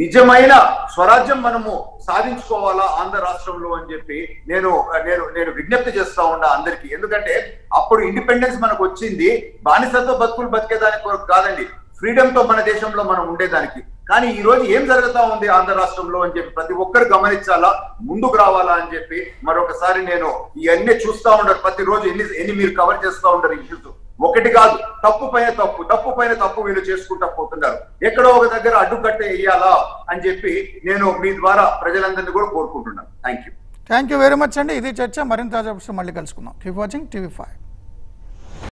నిజమైన స్వరాజ్యం మనము సాధించుకోవాలా ఆంధ్ర రాష్ట్రంలో అని చెప్పి నేను నేను నేను విజ్ఞప్తి చేస్తా ఉన్నా అందరికి. ఎందుకంటే అప్పుడు ఇండిపెండెన్స్ మనకు వచ్చింది. బానిసత్వ బతుకులు బతికేదాని కొరకు కాదండి. ఫ్రీడమ్తో మన దేశంలో మనం ఉండేదానికి. కానీ ఈ రోజు ఏం జరుగుతా ఉంది ఆంధ్ర రాష్ట్రంలో అని చెప్పి ప్రతి ఒక్కరు గమనించాలా? ముందుకు రావాలా అని చెప్పి మరొకసారి నేను ఇవన్నీ చూస్తా ఉండరు. ప్రతి రోజు ఎన్ని ఎన్ని మీరు కవర్ చేస్తా ఉండరు ఇష్యూస్ ఒకటి కాదు తప్పు పైన తప్పు తప్పు పైన తప్పు వీళ్ళు చేసుకుంటా పోతున్నారు. ఎక్కడో ఒక దగ్గర అడ్డుకట్ట వేయాలా అని చెప్పి నేను మీ ద్వారా ప్రజలందరినీ కూడా కోరుకుంటున్నాను. Thank you thank you very much అండి. ఇది చర్చ. మరింత విషయం మళ్ళీ కలుసుకుందాం. Keep watching TV five